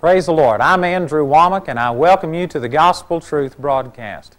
Praise the Lord. I'm Andrew Wommack, and I welcome you to the Gospel Truth broadcast.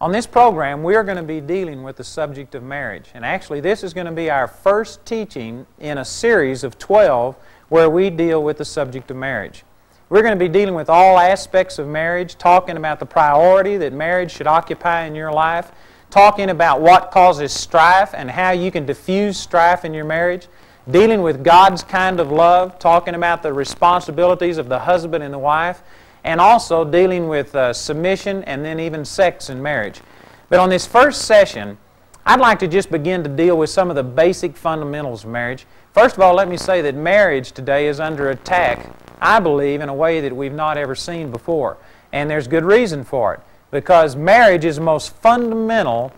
On this program, we are going to be dealing with the subject of marriage. And actually, this is going to be our first teaching in a series of 12 where we deal with the subject of marriage. We're going to be dealing with all aspects of marriage, talking about the priority that marriage should occupy in your life, talking about what causes strife and how you can diffuse strife in your marriage, dealing with God's kind of love, talking about the responsibilities of the husband and the wife, and also dealing with uh, submission and then even sex in marriage. But on this first session, I'd like to just begin to deal with some of the basic fundamentals of marriage. First of all, let me say that marriage today is under attack, I believe, in a way that we've not ever seen before. And there's good reason for it. Because marriage is the most fundamental,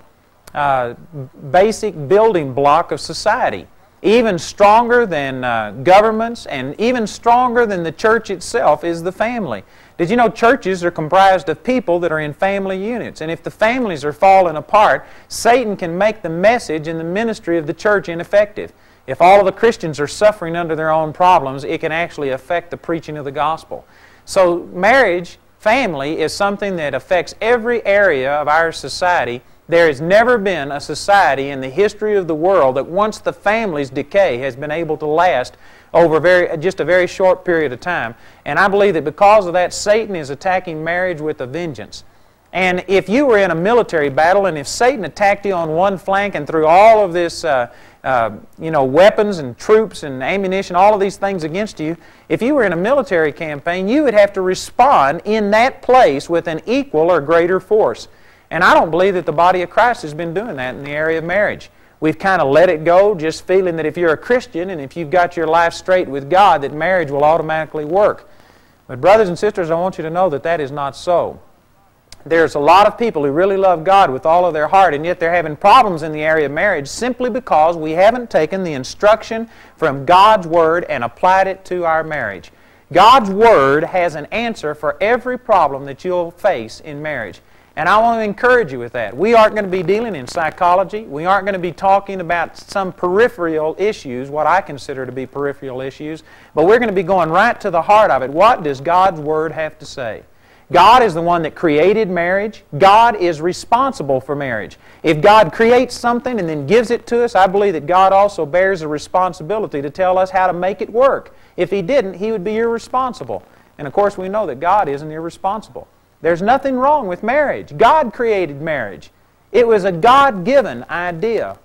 uh, basic building block of society even stronger than uh, governments and even stronger than the church itself is the family. Did you know churches are comprised of people that are in family units? And if the families are falling apart, Satan can make the message and the ministry of the church ineffective. If all of the Christians are suffering under their own problems, it can actually affect the preaching of the gospel. So, marriage, family, is something that affects every area of our society there has never been a society in the history of the world that once the family's decay has been able to last over very, just a very short period of time. And I believe that because of that, Satan is attacking marriage with a vengeance. And if you were in a military battle and if Satan attacked you on one flank and threw all of this, uh, uh, you know, weapons and troops and ammunition, all of these things against you, if you were in a military campaign, you would have to respond in that place with an equal or greater force. And I don't believe that the body of Christ has been doing that in the area of marriage. We've kind of let it go, just feeling that if you're a Christian and if you've got your life straight with God, that marriage will automatically work. But, brothers and sisters, I want you to know that that is not so. There's a lot of people who really love God with all of their heart, and yet they're having problems in the area of marriage simply because we haven't taken the instruction from God's Word and applied it to our marriage. God's Word has an answer for every problem that you'll face in marriage. And I want to encourage you with that. We aren't going to be dealing in psychology. We aren't going to be talking about some peripheral issues, what I consider to be peripheral issues, but we're going to be going right to the heart of it. What does God's Word have to say? God is the one that created marriage. God is responsible for marriage. If God creates something and then gives it to us, I believe that God also bears a responsibility to tell us how to make it work. If He didn't, He would be irresponsible. And of course, we know that God isn't irresponsible. There's nothing wrong with marriage. God created marriage. It was a God-given idea.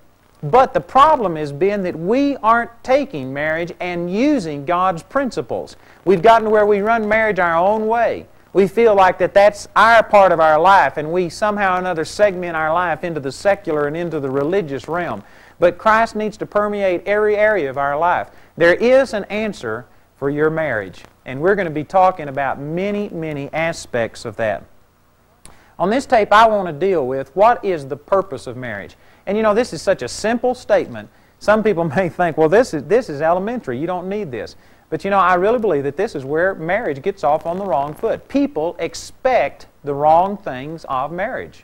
But the problem has been that we aren't taking marriage and using God's principles. We've gotten to where we run marriage our own way. We feel like that that's our part of our life, and we somehow or another segment our life into the secular and into the religious realm. But Christ needs to permeate every area of our life. There is an answer for your marriage. And we're going to be talking about many, many aspects of that. On this tape, I want to deal with what is the purpose of marriage. And you know, this is such a simple statement. Some people may think, well, this is, this is elementary. You don't need this. But you know, I really believe that this is where marriage gets off on the wrong foot. People expect the wrong things of marriage.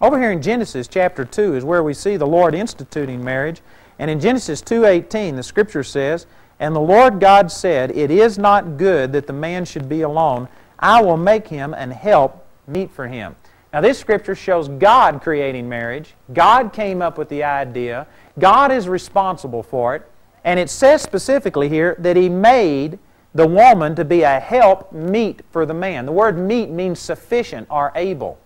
Over here in Genesis chapter 2 is where we see the Lord instituting marriage. And in Genesis 2.18, the Scripture says, and the Lord God said, It is not good that the man should be alone. I will make him and help meet for him. Now, this scripture shows God creating marriage. God came up with the idea. God is responsible for it. And it says specifically here that He made the woman to be a help meet for the man. The word meet means sufficient or able.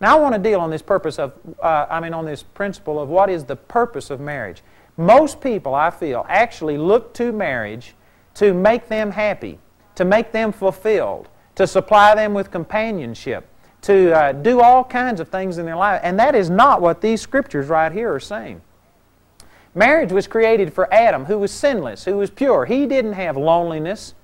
Now, I want to deal on this purpose of, uh, I mean, on this principle of what is the purpose of marriage. Most people, I feel, actually look to marriage to make them happy, to make them fulfilled, to supply them with companionship, to uh, do all kinds of things in their life. And that is not what these scriptures right here are saying. Marriage was created for Adam, who was sinless, who was pure. He didn't have loneliness.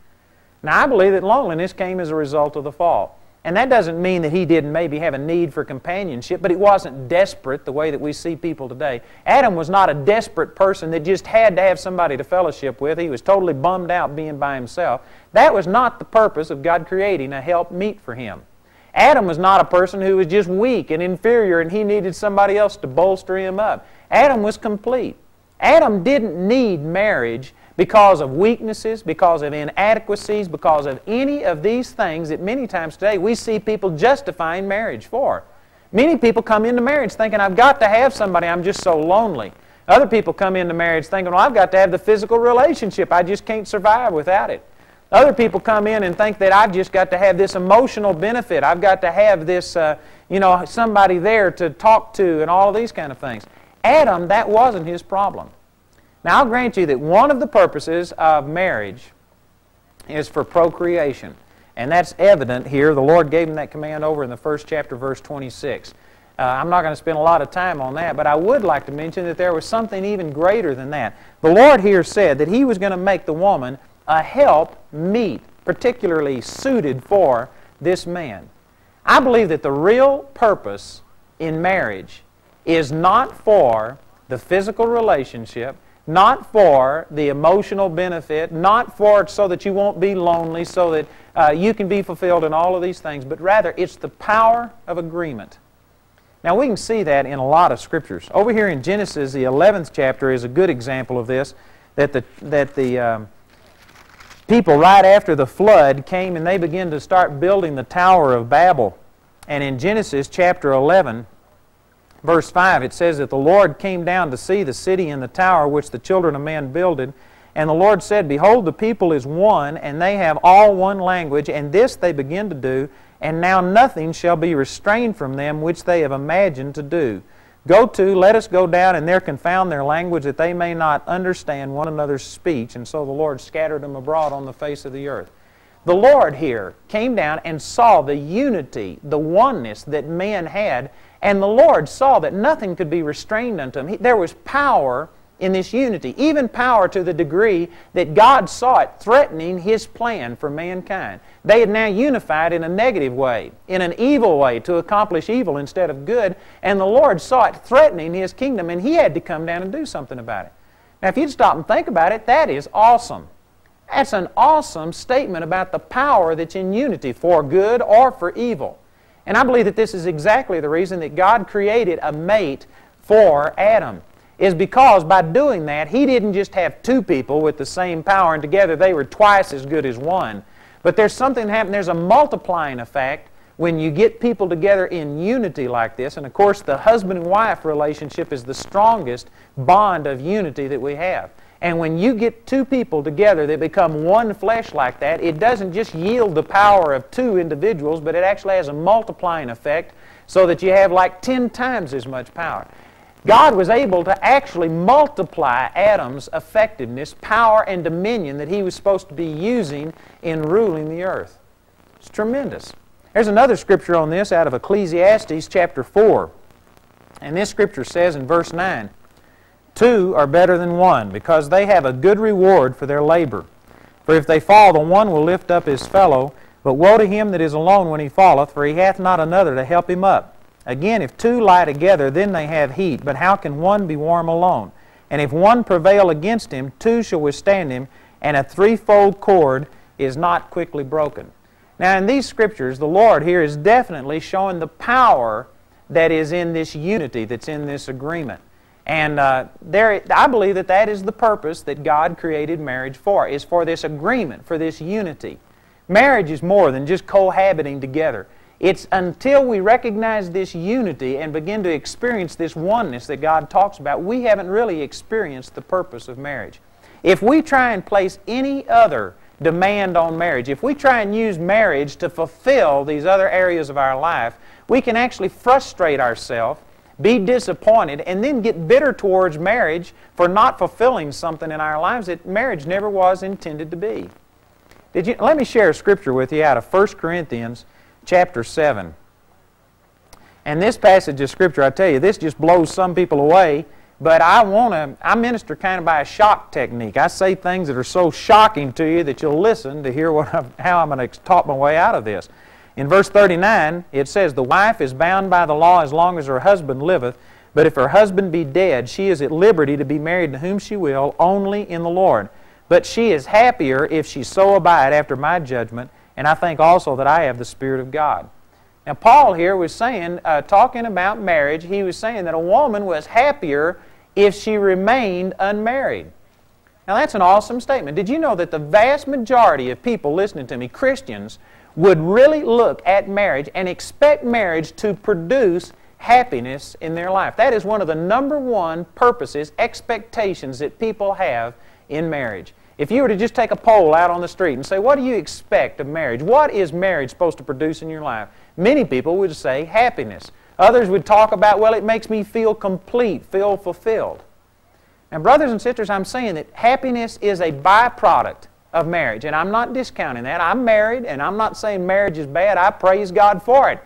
Now, I believe that loneliness came as a result of the fall. And that doesn't mean that he didn't maybe have a need for companionship, but it wasn't desperate the way that we see people today. Adam was not a desperate person that just had to have somebody to fellowship with. He was totally bummed out being by himself. That was not the purpose of God creating a help meet for him. Adam was not a person who was just weak and inferior and he needed somebody else to bolster him up. Adam was complete. Adam didn't need marriage because of weaknesses, because of inadequacies, because of any of these things that many times today we see people justifying marriage for. Many people come into marriage thinking, I've got to have somebody, I'm just so lonely. Other people come into marriage thinking, well, I've got to have the physical relationship, I just can't survive without it. Other people come in and think that I've just got to have this emotional benefit. I've got to have this, uh, you know, somebody there to talk to and all of these kind of things. Adam, that wasn't his problem. Now, I'll grant you that one of the purposes of marriage is for procreation. And that's evident here. The Lord gave him that command over in the first chapter, verse 26. Uh, I'm not going to spend a lot of time on that, but I would like to mention that there was something even greater than that. The Lord here said that He was going to make the woman a help meet, particularly suited for this man. I believe that the real purpose in marriage is not for the physical relationship, not for the emotional benefit, not for so that you won't be lonely, so that uh, you can be fulfilled in all of these things, but rather it's the power of agreement. Now we can see that in a lot of scriptures. Over here in Genesis, the 11th chapter is a good example of this, that the, that the um, people right after the flood came and they began to start building the Tower of Babel. And in Genesis chapter 11, verse 5, it says that the Lord came down to see the city and the tower which the children of men builded. And the Lord said, Behold, the people is one, and they have all one language, and this they begin to do, and now nothing shall be restrained from them which they have imagined to do. Go to, let us go down, and there confound their language, that they may not understand one another's speech. And so the Lord scattered them abroad on the face of the earth. The Lord here came down and saw the unity, the oneness that men had, and the Lord saw that nothing could be restrained unto him. He, there was power in this unity, even power to the degree that God saw it threatening His plan for mankind. They had now unified in a negative way, in an evil way, to accomplish evil instead of good, and the Lord saw it threatening His kingdom, and He had to come down and do something about it. Now, if you'd stop and think about it, that is awesome. That's an awesome statement about the power that's in unity for good or for evil. And I believe that this is exactly the reason that God created a mate for Adam. Is because by doing that, He didn't just have two people with the same power and together they were twice as good as one. But there's something happening, there's a multiplying effect when you get people together in unity like this. And of course, the husband and wife relationship is the strongest bond of unity that we have. And when you get two people together that become one flesh like that, it doesn't just yield the power of two individuals, but it actually has a multiplying effect so that you have like 10 times as much power. God was able to actually multiply Adam's effectiveness, power, and dominion that he was supposed to be using in ruling the earth. It's tremendous. There's another scripture on this out of Ecclesiastes chapter 4. And this scripture says in verse 9, Two are better than one, because they have a good reward for their labor. For if they fall, the one will lift up his fellow. But woe to him that is alone when he falleth, for he hath not another to help him up. Again, if two lie together, then they have heat. But how can one be warm alone? And if one prevail against him, two shall withstand him, and a threefold cord is not quickly broken. Now, in these scriptures, the Lord here is definitely showing the power that is in this unity, that's in this agreement. And uh, there, I believe that that is the purpose that God created marriage for, is for this agreement, for this unity. Marriage is more than just cohabiting together. It's until we recognize this unity and begin to experience this oneness that God talks about, we haven't really experienced the purpose of marriage. If we try and place any other demand on marriage, if we try and use marriage to fulfill these other areas of our life, we can actually frustrate ourselves be disappointed, and then get bitter towards marriage for not fulfilling something in our lives that marriage never was intended to be. Did you, let me share a scripture with you out of 1 Corinthians chapter 7. And this passage of scripture, I tell you, this just blows some people away, but I want to, I minister kind of by a shock technique. I say things that are so shocking to you that you'll listen to hear what I'm, how I'm going to talk my way out of this. In verse 39, it says, The wife is bound by the law as long as her husband liveth, but if her husband be dead, she is at liberty to be married to whom she will, only in the Lord. But she is happier if she so abide after my judgment, and I think also that I have the Spirit of God. Now, Paul here was saying, uh, talking about marriage, he was saying that a woman was happier if she remained unmarried. Now, that's an awesome statement. Did you know that the vast majority of people listening to me, Christians, would really look at marriage and expect marriage to produce happiness in their life? That is one of the number one purposes, expectations that people have in marriage. If you were to just take a poll out on the street and say, What do you expect of marriage? What is marriage supposed to produce in your life? Many people would say happiness. Others would talk about, Well, it makes me feel complete, feel fulfilled. And, brothers and sisters, I'm saying that happiness is a byproduct of marriage. And I'm not discounting that. I'm married, and I'm not saying marriage is bad. I praise God for it.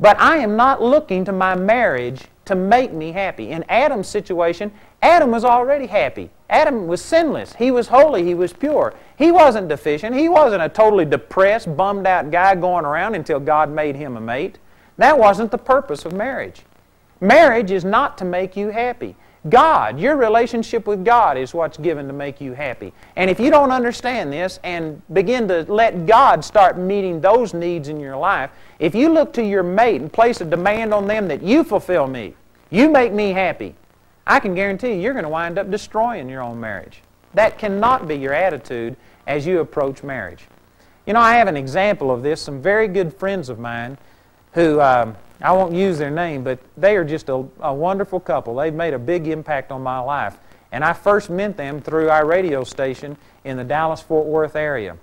But I am not looking to my marriage to make me happy. In Adam's situation, Adam was already happy. Adam was sinless. He was holy. He was pure. He wasn't deficient. He wasn't a totally depressed, bummed out guy going around until God made him a mate. That wasn't the purpose of marriage. Marriage is not to make you happy. God, your relationship with God is what's given to make you happy. And if you don't understand this and begin to let God start meeting those needs in your life, if you look to your mate and place a demand on them that you fulfill me, you make me happy, I can guarantee you you're going to wind up destroying your own marriage. That cannot be your attitude as you approach marriage. You know, I have an example of this. Some very good friends of mine who um, I won't use their name, but they are just a, a wonderful couple. They've made a big impact on my life. And I first met them through our radio station in the Dallas Fort Worth area.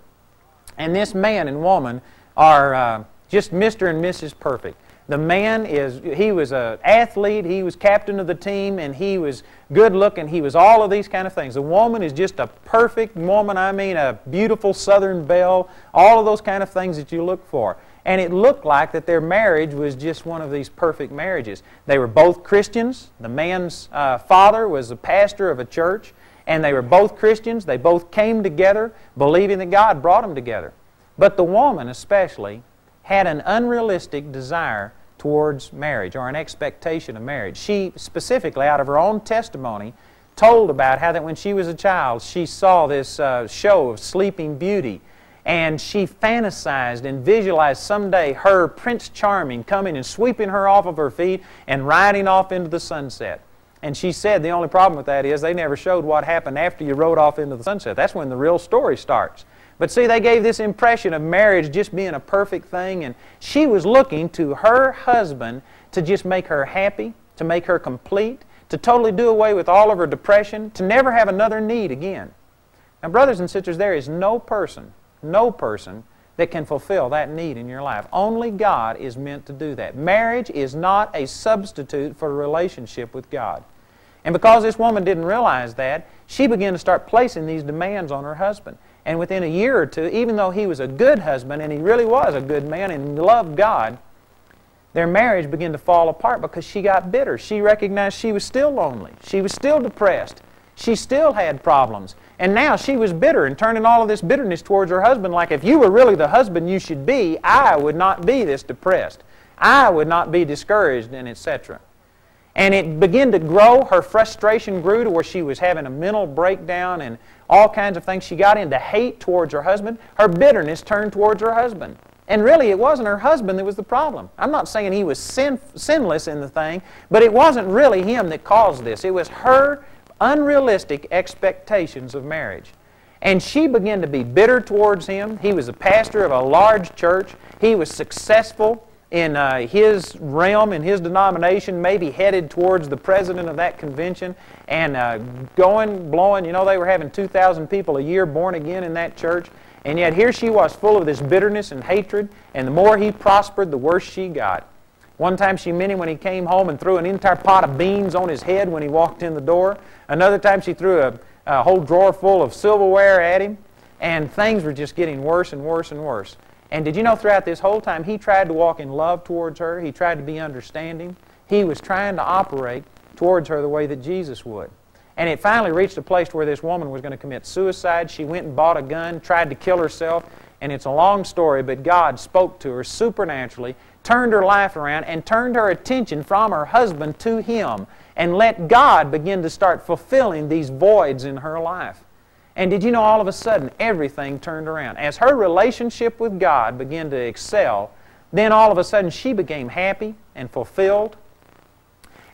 And this man and woman are uh, just Mr. and Mrs. Perfect. The man is, he was an athlete, he was captain of the team, and he was good looking. He was all of these kind of things. The woman is just a perfect woman, I mean, a beautiful southern belle, all of those kind of things that you look for. And it looked like that their marriage was just one of these perfect marriages. They were both Christians. The man's uh, father was a pastor of a church, and they were both Christians. They both came together believing that God brought them together. But the woman, especially, had an unrealistic desire towards marriage or an expectation of marriage. She, specifically, out of her own testimony, told about how that when she was a child, she saw this uh, show of Sleeping Beauty and she fantasized and visualized someday her Prince Charming coming and sweeping her off of her feet and riding off into the sunset. And she said the only problem with that is they never showed what happened after you rode off into the sunset. That's when the real story starts. But see, they gave this impression of marriage just being a perfect thing, and she was looking to her husband to just make her happy, to make her complete, to totally do away with all of her depression, to never have another need again. Now, brothers and sisters, there is no person no person that can fulfill that need in your life. Only God is meant to do that. Marriage is not a substitute for a relationship with God. And because this woman didn't realize that, she began to start placing these demands on her husband. And within a year or two, even though he was a good husband and he really was a good man and loved God, their marriage began to fall apart because she got bitter. She recognized she was still lonely. She was still depressed. She still had problems. And now she was bitter and turning all of this bitterness towards her husband like if you were really the husband you should be, I would not be this depressed. I would not be discouraged and etc. And it began to grow. Her frustration grew to where she was having a mental breakdown and all kinds of things. She got into hate towards her husband. Her bitterness turned towards her husband. And really, it wasn't her husband that was the problem. I'm not saying he was sin, sinless in the thing, but it wasn't really him that caused this. It was her unrealistic expectations of marriage. And she began to be bitter towards him. He was a pastor of a large church. He was successful in uh, his realm, in his denomination, maybe headed towards the president of that convention and uh, going, blowing. You know, they were having 2,000 people a year born again in that church. And yet here she was full of this bitterness and hatred. And the more he prospered, the worse she got. One time she met him when he came home and threw an entire pot of beans on his head when he walked in the door. Another time she threw a, a whole drawer full of silverware at him. And things were just getting worse and worse and worse. And did you know throughout this whole time he tried to walk in love towards her? He tried to be understanding. He was trying to operate towards her the way that Jesus would. And it finally reached a place where this woman was going to commit suicide. She went and bought a gun, tried to kill herself. And it's a long story, but God spoke to her supernaturally turned her life around and turned her attention from her husband to him and let God begin to start fulfilling these voids in her life. And did you know all of a sudden everything turned around? As her relationship with God began to excel, then all of a sudden she became happy and fulfilled,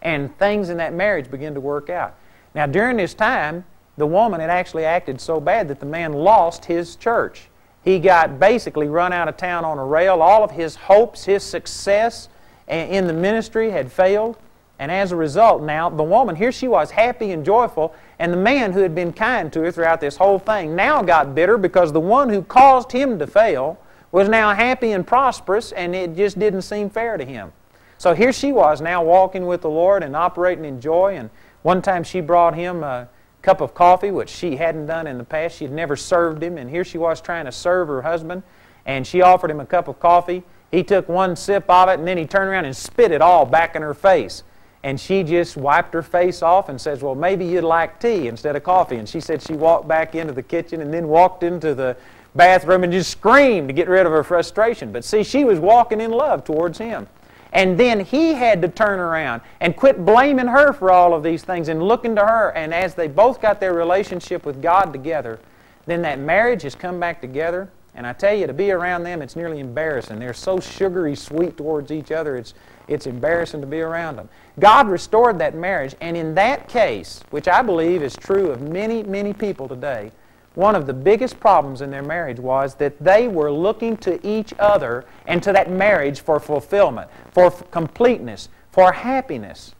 and things in that marriage began to work out. Now, during this time, the woman had actually acted so bad that the man lost his church. He got basically run out of town on a rail. All of his hopes, his success in the ministry had failed. And as a result, now the woman, here she was, happy and joyful, and the man who had been kind to her throughout this whole thing now got bitter because the one who caused him to fail was now happy and prosperous, and it just didn't seem fair to him. So here she was now walking with the Lord and operating in joy. And one time she brought him a cup of coffee, which she hadn't done in the past. She had never served him, and here she was trying to serve her husband, and she offered him a cup of coffee. He took one sip of it, and then he turned around and spit it all back in her face. And she just wiped her face off and says, Well, maybe you'd like tea instead of coffee. And she said she walked back into the kitchen and then walked into the bathroom and just screamed to get rid of her frustration. But see, she was walking in love towards him. And then he had to turn around and quit blaming her for all of these things and looking to her. And as they both got their relationship with God together, then that marriage has come back together. And I tell you, to be around them, it's nearly embarrassing. They're so sugary sweet towards each other, it's, it's embarrassing to be around them. God restored that marriage, and in that case, which I believe is true of many, many people today, one of the biggest problems in their marriage was that they were looking to each other and to that marriage for fulfillment, for completeness, for happiness.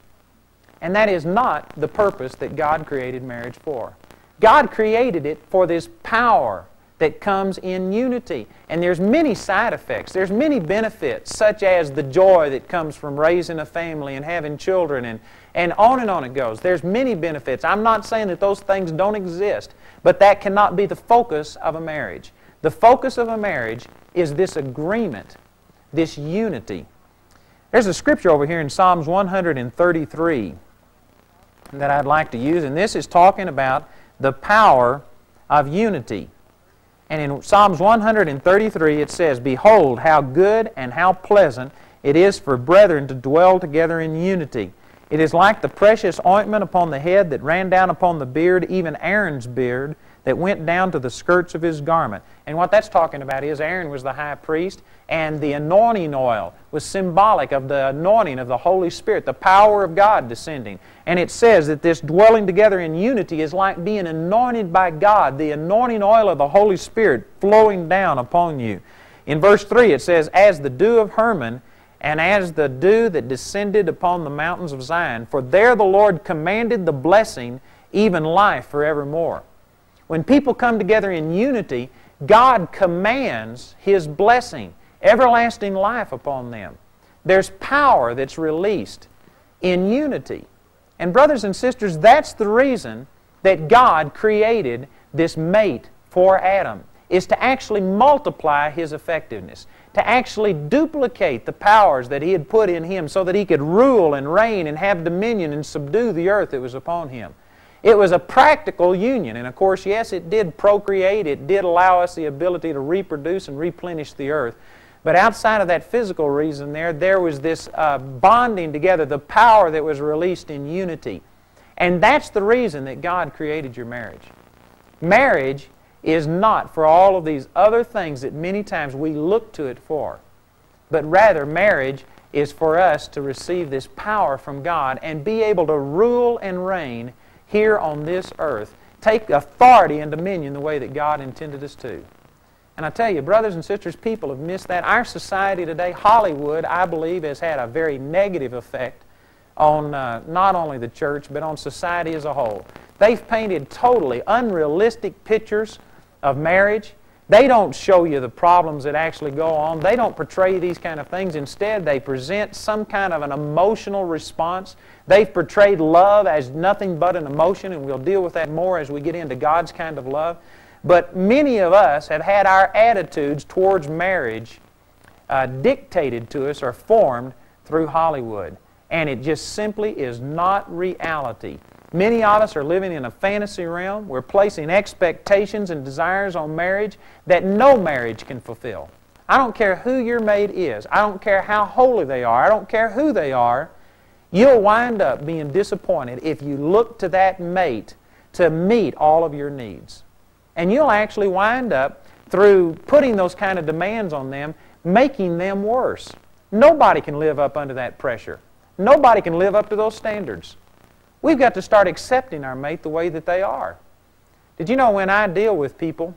And that is not the purpose that God created marriage for. God created it for this power that comes in unity. And there's many side effects. There's many benefits, such as the joy that comes from raising a family and having children and, and on and on it goes. There's many benefits. I'm not saying that those things don't exist. But that cannot be the focus of a marriage. The focus of a marriage is this agreement, this unity. There's a scripture over here in Psalms 133 that I'd like to use, and this is talking about the power of unity. And in Psalms 133 it says, Behold, how good and how pleasant it is for brethren to dwell together in unity. It is like the precious ointment upon the head that ran down upon the beard, even Aaron's beard, that went down to the skirts of his garment. And what that's talking about is Aaron was the high priest, and the anointing oil was symbolic of the anointing of the Holy Spirit, the power of God descending. And it says that this dwelling together in unity is like being anointed by God, the anointing oil of the Holy Spirit flowing down upon you. In verse 3 it says, As the dew of Hermon and as the dew that descended upon the mountains of Zion. For there the Lord commanded the blessing, even life forevermore. When people come together in unity, God commands His blessing, everlasting life upon them. There's power that's released in unity. And, brothers and sisters, that's the reason that God created this mate for Adam, is to actually multiply his effectiveness to actually duplicate the powers that he had put in him so that he could rule and reign and have dominion and subdue the earth that was upon him. It was a practical union, and of course, yes, it did procreate, it did allow us the ability to reproduce and replenish the earth. But outside of that physical reason there, there was this uh, bonding together, the power that was released in unity. And that's the reason that God created your marriage. Marriage is not for all of these other things that many times we look to it for, but rather marriage is for us to receive this power from God and be able to rule and reign here on this earth. Take authority and dominion the way that God intended us to. And I tell you, brothers and sisters, people have missed that. Our society today, Hollywood, I believe, has had a very negative effect on uh, not only the church, but on society as a whole. They've painted totally unrealistic pictures of marriage. They don't show you the problems that actually go on. They don't portray these kind of things. Instead, they present some kind of an emotional response. They've portrayed love as nothing but an emotion, and we'll deal with that more as we get into God's kind of love. But many of us have had our attitudes towards marriage uh, dictated to us or formed through Hollywood. And it just simply is not reality. Many of us are living in a fantasy realm. We're placing expectations and desires on marriage that no marriage can fulfill. I don't care who your mate is. I don't care how holy they are. I don't care who they are. You'll wind up being disappointed if you look to that mate to meet all of your needs. And you'll actually wind up, through putting those kind of demands on them, making them worse. Nobody can live up under that pressure. Nobody can live up to those standards. We've got to start accepting our mate the way that they are. Did you know when I deal with people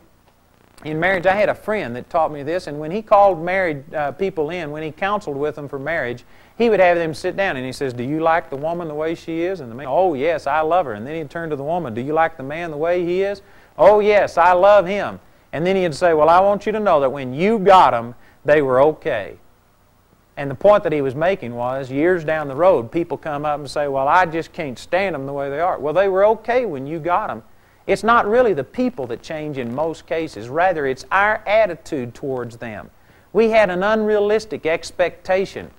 in marriage, I had a friend that taught me this, and when he called married uh, people in, when he counseled with them for marriage, he would have them sit down and he says, Do you like the woman the way she is? And the man, Oh, yes, I love her. And then he'd turn to the woman, Do you like the man the way he is? Oh, yes, I love him. And then he'd say, Well, I want you to know that when you got them, they were okay. And the point that he was making was years down the road, people come up and say, Well, I just can't stand them the way they are. Well, they were okay when you got them. It's not really the people that change in most cases, rather, it's our attitude towards them. We had an unrealistic expectation.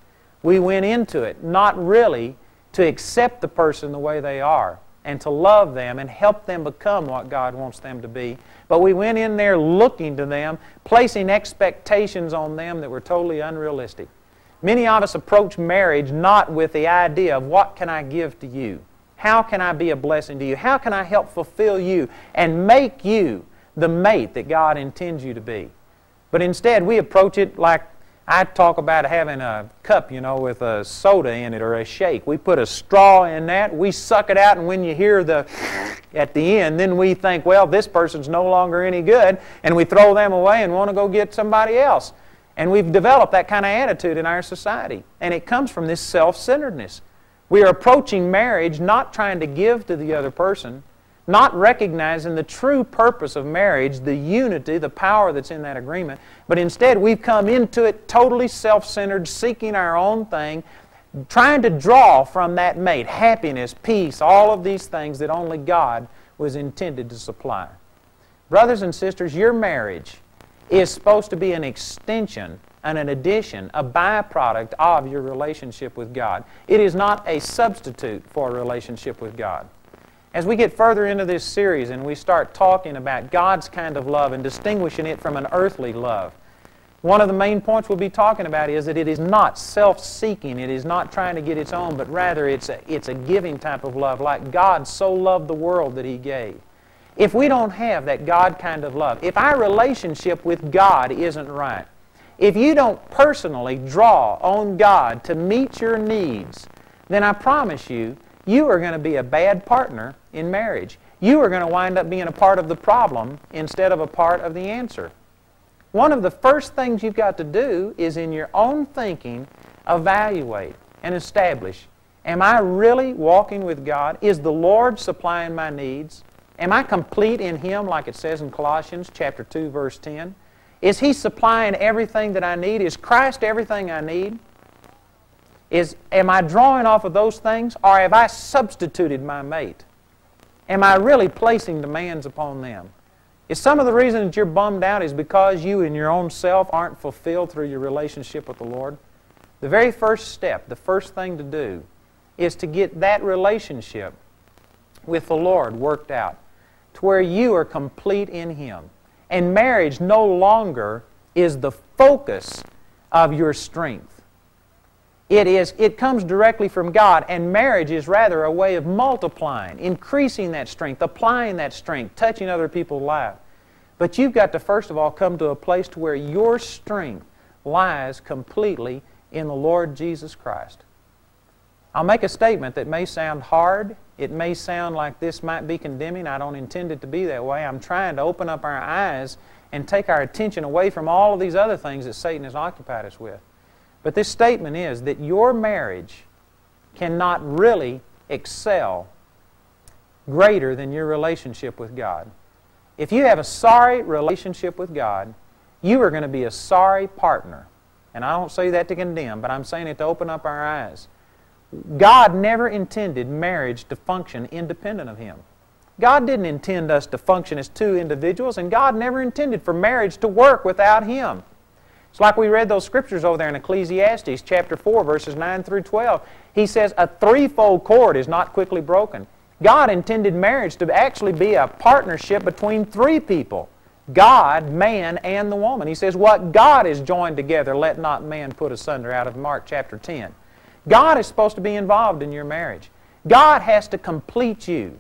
We went into it not really to accept the person the way they are and to love them and help them become what God wants them to be. But we went in there looking to them, placing expectations on them that were totally unrealistic. Many of us approach marriage not with the idea of what can I give to you? How can I be a blessing to you? How can I help fulfill you and make you the mate that God intends you to be? But instead, we approach it like I talk about having a cup, you know, with a soda in it or a shake. We put a straw in that, we suck it out, and when you hear the at the end, then we think, well, this person's no longer any good, and we throw them away and want to go get somebody else. And we've developed that kind of attitude in our society. And it comes from this self centeredness. We are approaching marriage not trying to give to the other person, not recognizing the true purpose of marriage, the unity, the power that's in that agreement, but instead we've come into it totally self centered, seeking our own thing, trying to draw from that mate happiness, peace, all of these things that only God was intended to supply. Brothers and sisters, your marriage is supposed to be an extension and an addition, a byproduct of your relationship with God. It is not a substitute for a relationship with God. As we get further into this series and we start talking about God's kind of love and distinguishing it from an earthly love, one of the main points we'll be talking about is that it is not self-seeking. It is not trying to get its own, but rather it's a, it's a giving type of love, like God so loved the world that He gave. If we don't have that God kind of love, if our relationship with God isn't right, if you don't personally draw on God to meet your needs, then I promise you, you are going to be a bad partner in marriage. You are going to wind up being a part of the problem instead of a part of the answer. One of the first things you've got to do is in your own thinking, evaluate and establish Am I really walking with God? Is the Lord supplying my needs? Am I complete in Him, like it says in Colossians chapter 2, verse 10? Is He supplying everything that I need? Is Christ everything I need? Is, am I drawing off of those things, or have I substituted my mate? Am I really placing demands upon them? Is some of the reason that you're bummed out is because you in your own self aren't fulfilled through your relationship with the Lord? The very first step, the first thing to do, is to get that relationship with the Lord worked out to where you are complete in Him. And marriage no longer is the focus of your strength. It, is, it comes directly from God, and marriage is rather a way of multiplying, increasing that strength, applying that strength, touching other people's lives. But you've got to first of all come to a place to where your strength lies completely in the Lord Jesus Christ. I'll make a statement that may sound hard it may sound like this might be condemning. I don't intend it to be that way. I'm trying to open up our eyes and take our attention away from all of these other things that Satan has occupied us with. But this statement is that your marriage cannot really excel greater than your relationship with God. If you have a sorry relationship with God, you are going to be a sorry partner. And I don't say that to condemn, but I'm saying it to open up our eyes. God never intended marriage to function independent of Him. God didn't intend us to function as two individuals, and God never intended for marriage to work without Him. It's like we read those scriptures over there in Ecclesiastes chapter 4, verses 9 through 12. He says, A threefold cord is not quickly broken. God intended marriage to actually be a partnership between three people God, man, and the woman. He says, What God has joined together, let not man put asunder, out of Mark chapter 10. God is supposed to be involved in your marriage. God has to complete you.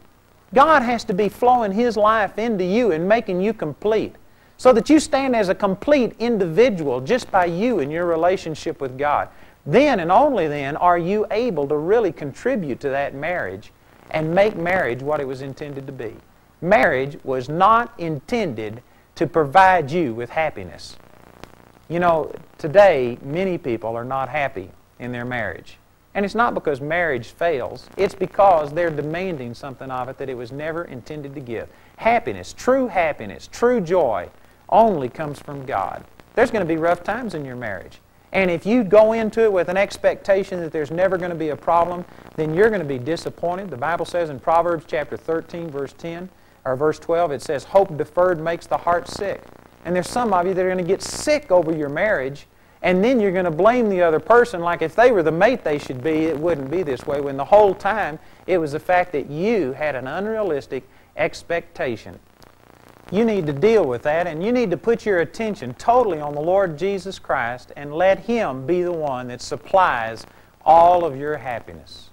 God has to be flowing His life into you and making you complete so that you stand as a complete individual just by you and your relationship with God. Then and only then are you able to really contribute to that marriage and make marriage what it was intended to be. Marriage was not intended to provide you with happiness. You know, today, many people are not happy in their marriage. And it's not because marriage fails, it's because they're demanding something of it that it was never intended to give. Happiness, true happiness, true joy, only comes from God. There's going to be rough times in your marriage. And if you go into it with an expectation that there's never going to be a problem, then you're going to be disappointed. The Bible says in Proverbs chapter 13, verse 10, or verse 12, it says, Hope deferred makes the heart sick. And there's some of you that are going to get sick over your marriage, and then you're going to blame the other person like if they were the mate they should be, it wouldn't be this way, when the whole time it was the fact that you had an unrealistic expectation. You need to deal with that, and you need to put your attention totally on the Lord Jesus Christ and let Him be the one that supplies all of your happiness.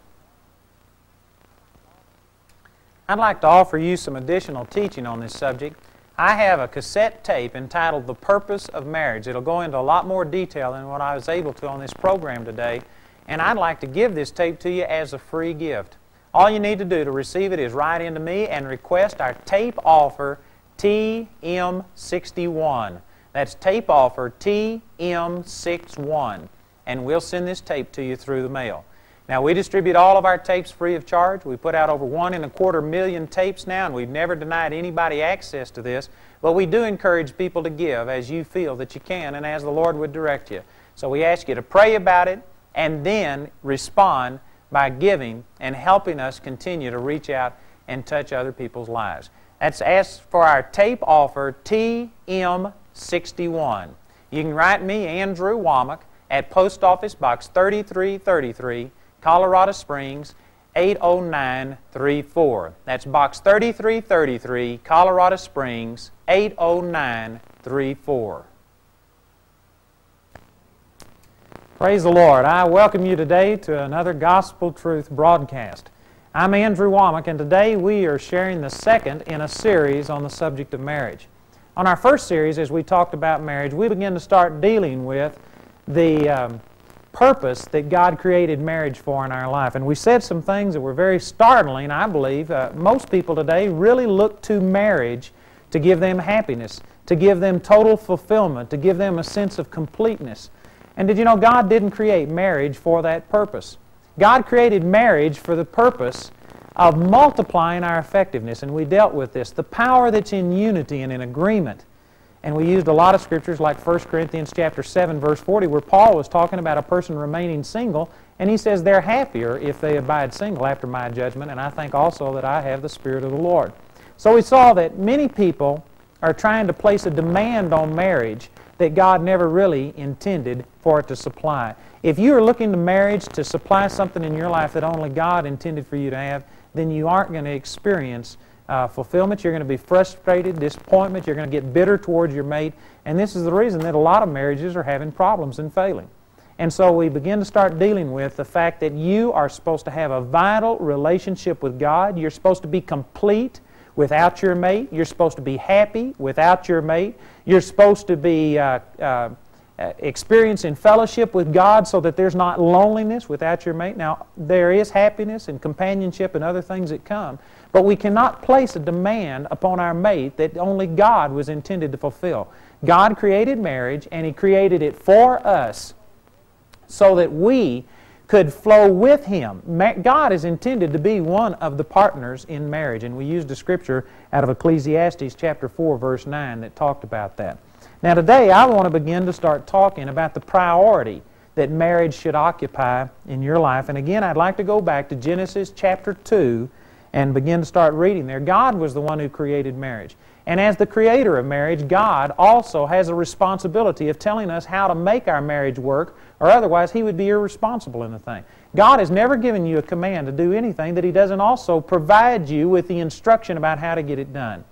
I'd like to offer you some additional teaching on this subject. I have a cassette tape entitled The Purpose of Marriage. It'll go into a lot more detail than what I was able to on this program today, and I'd like to give this tape to you as a free gift. All you need to do to receive it is write into me and request our tape offer TM61. That's tape offer TM61, and we'll send this tape to you through the mail. Now, we distribute all of our tapes free of charge. We put out over one and a quarter million tapes now, and we've never denied anybody access to this. But we do encourage people to give as you feel that you can and as the Lord would direct you. So we ask you to pray about it and then respond by giving and helping us continue to reach out and touch other people's lives. That's asked for our tape offer TM61. You can write me, Andrew Wommack, at Post Office Box 3333. Colorado Springs 80934. That's box 3333, Colorado Springs 80934. Praise the Lord. I welcome you today to another Gospel Truth broadcast. I'm Andrew Wommack, and today we are sharing the second in a series on the subject of marriage. On our first series, as we talked about marriage, we began to start dealing with the um, purpose that God created marriage for in our life. And we said some things that were very startling, I believe. Uh, most people today really look to marriage to give them happiness, to give them total fulfillment, to give them a sense of completeness. And did you know God didn't create marriage for that purpose? God created marriage for the purpose of multiplying our effectiveness, and we dealt with this. The power that's in unity and in agreement and we used a lot of scriptures like 1 Corinthians chapter 7 verse 40 where Paul was talking about a person remaining single and he says they're happier if they abide single after my judgment and I think also that I have the Spirit of the Lord. So we saw that many people are trying to place a demand on marriage that God never really intended for it to supply. If you are looking to marriage to supply something in your life that only God intended for you to have, then you aren't going to experience uh, fulfillment. You're going to be frustrated, disappointment. You're going to get bitter towards your mate. And this is the reason that a lot of marriages are having problems and failing. And so we begin to start dealing with the fact that you are supposed to have a vital relationship with God. You're supposed to be complete without your mate. You're supposed to be happy without your mate. You're supposed to be uh, uh, experiencing fellowship with God so that there's not loneliness without your mate. Now, there is happiness and companionship and other things that come. But we cannot place a demand upon our mate that only God was intended to fulfill. God created marriage, and He created it for us so that we could flow with Him. God is intended to be one of the partners in marriage, and we used a scripture out of Ecclesiastes chapter 4, verse 9 that talked about that. Now, today I want to begin to start talking about the priority that marriage should occupy in your life. And again, I'd like to go back to Genesis chapter 2 and begin to start reading there. God was the one who created marriage. And as the creator of marriage, God also has a responsibility of telling us how to make our marriage work, or otherwise He would be irresponsible in the thing. God has never given you a command to do anything that He doesn't also provide you with the instruction about how to get it done.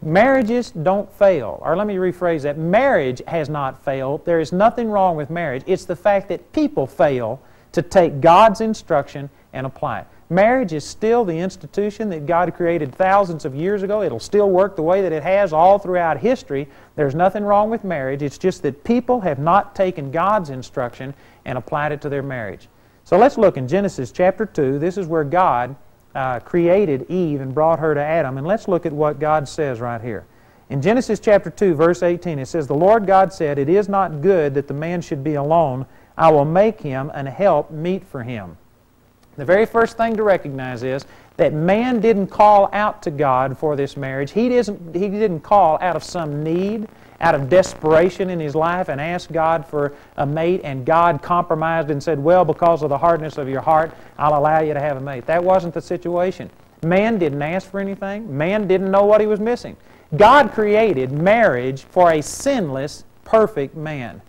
Marriages don't fail. Or let me rephrase that. Marriage has not failed. There is nothing wrong with marriage. It's the fact that people fail to take God's instruction and apply it. Marriage is still the institution that God created thousands of years ago. It'll still work the way that it has all throughout history. There's nothing wrong with marriage. It's just that people have not taken God's instruction and applied it to their marriage. So let's look in Genesis chapter 2. This is where God uh, created Eve and brought her to Adam. And let's look at what God says right here. In Genesis chapter 2, verse 18, it says, The Lord God said, It is not good that the man should be alone. I will make him an help meet for him. The very first thing to recognize is that man didn't call out to God for this marriage. He didn't, he didn't call out of some need, out of desperation in his life, and ask God for a mate, and God compromised and said, Well, because of the hardness of your heart, I'll allow you to have a mate. That wasn't the situation. Man didn't ask for anything, man didn't know what he was missing. God created marriage for a sinless, perfect man.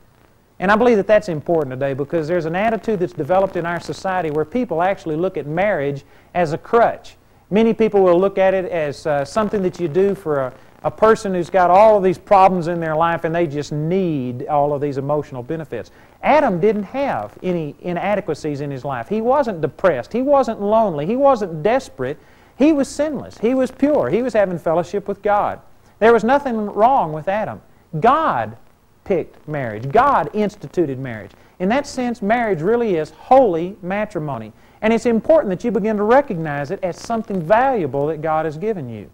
And I believe that that's important today because there's an attitude that's developed in our society where people actually look at marriage as a crutch. Many people will look at it as uh, something that you do for a, a person who's got all of these problems in their life and they just need all of these emotional benefits. Adam didn't have any inadequacies in his life. He wasn't depressed. He wasn't lonely. He wasn't desperate. He was sinless. He was pure. He was having fellowship with God. There was nothing wrong with Adam. God picked marriage. God instituted marriage. In that sense, marriage really is holy matrimony. And it's important that you begin to recognize it as something valuable that God has given you.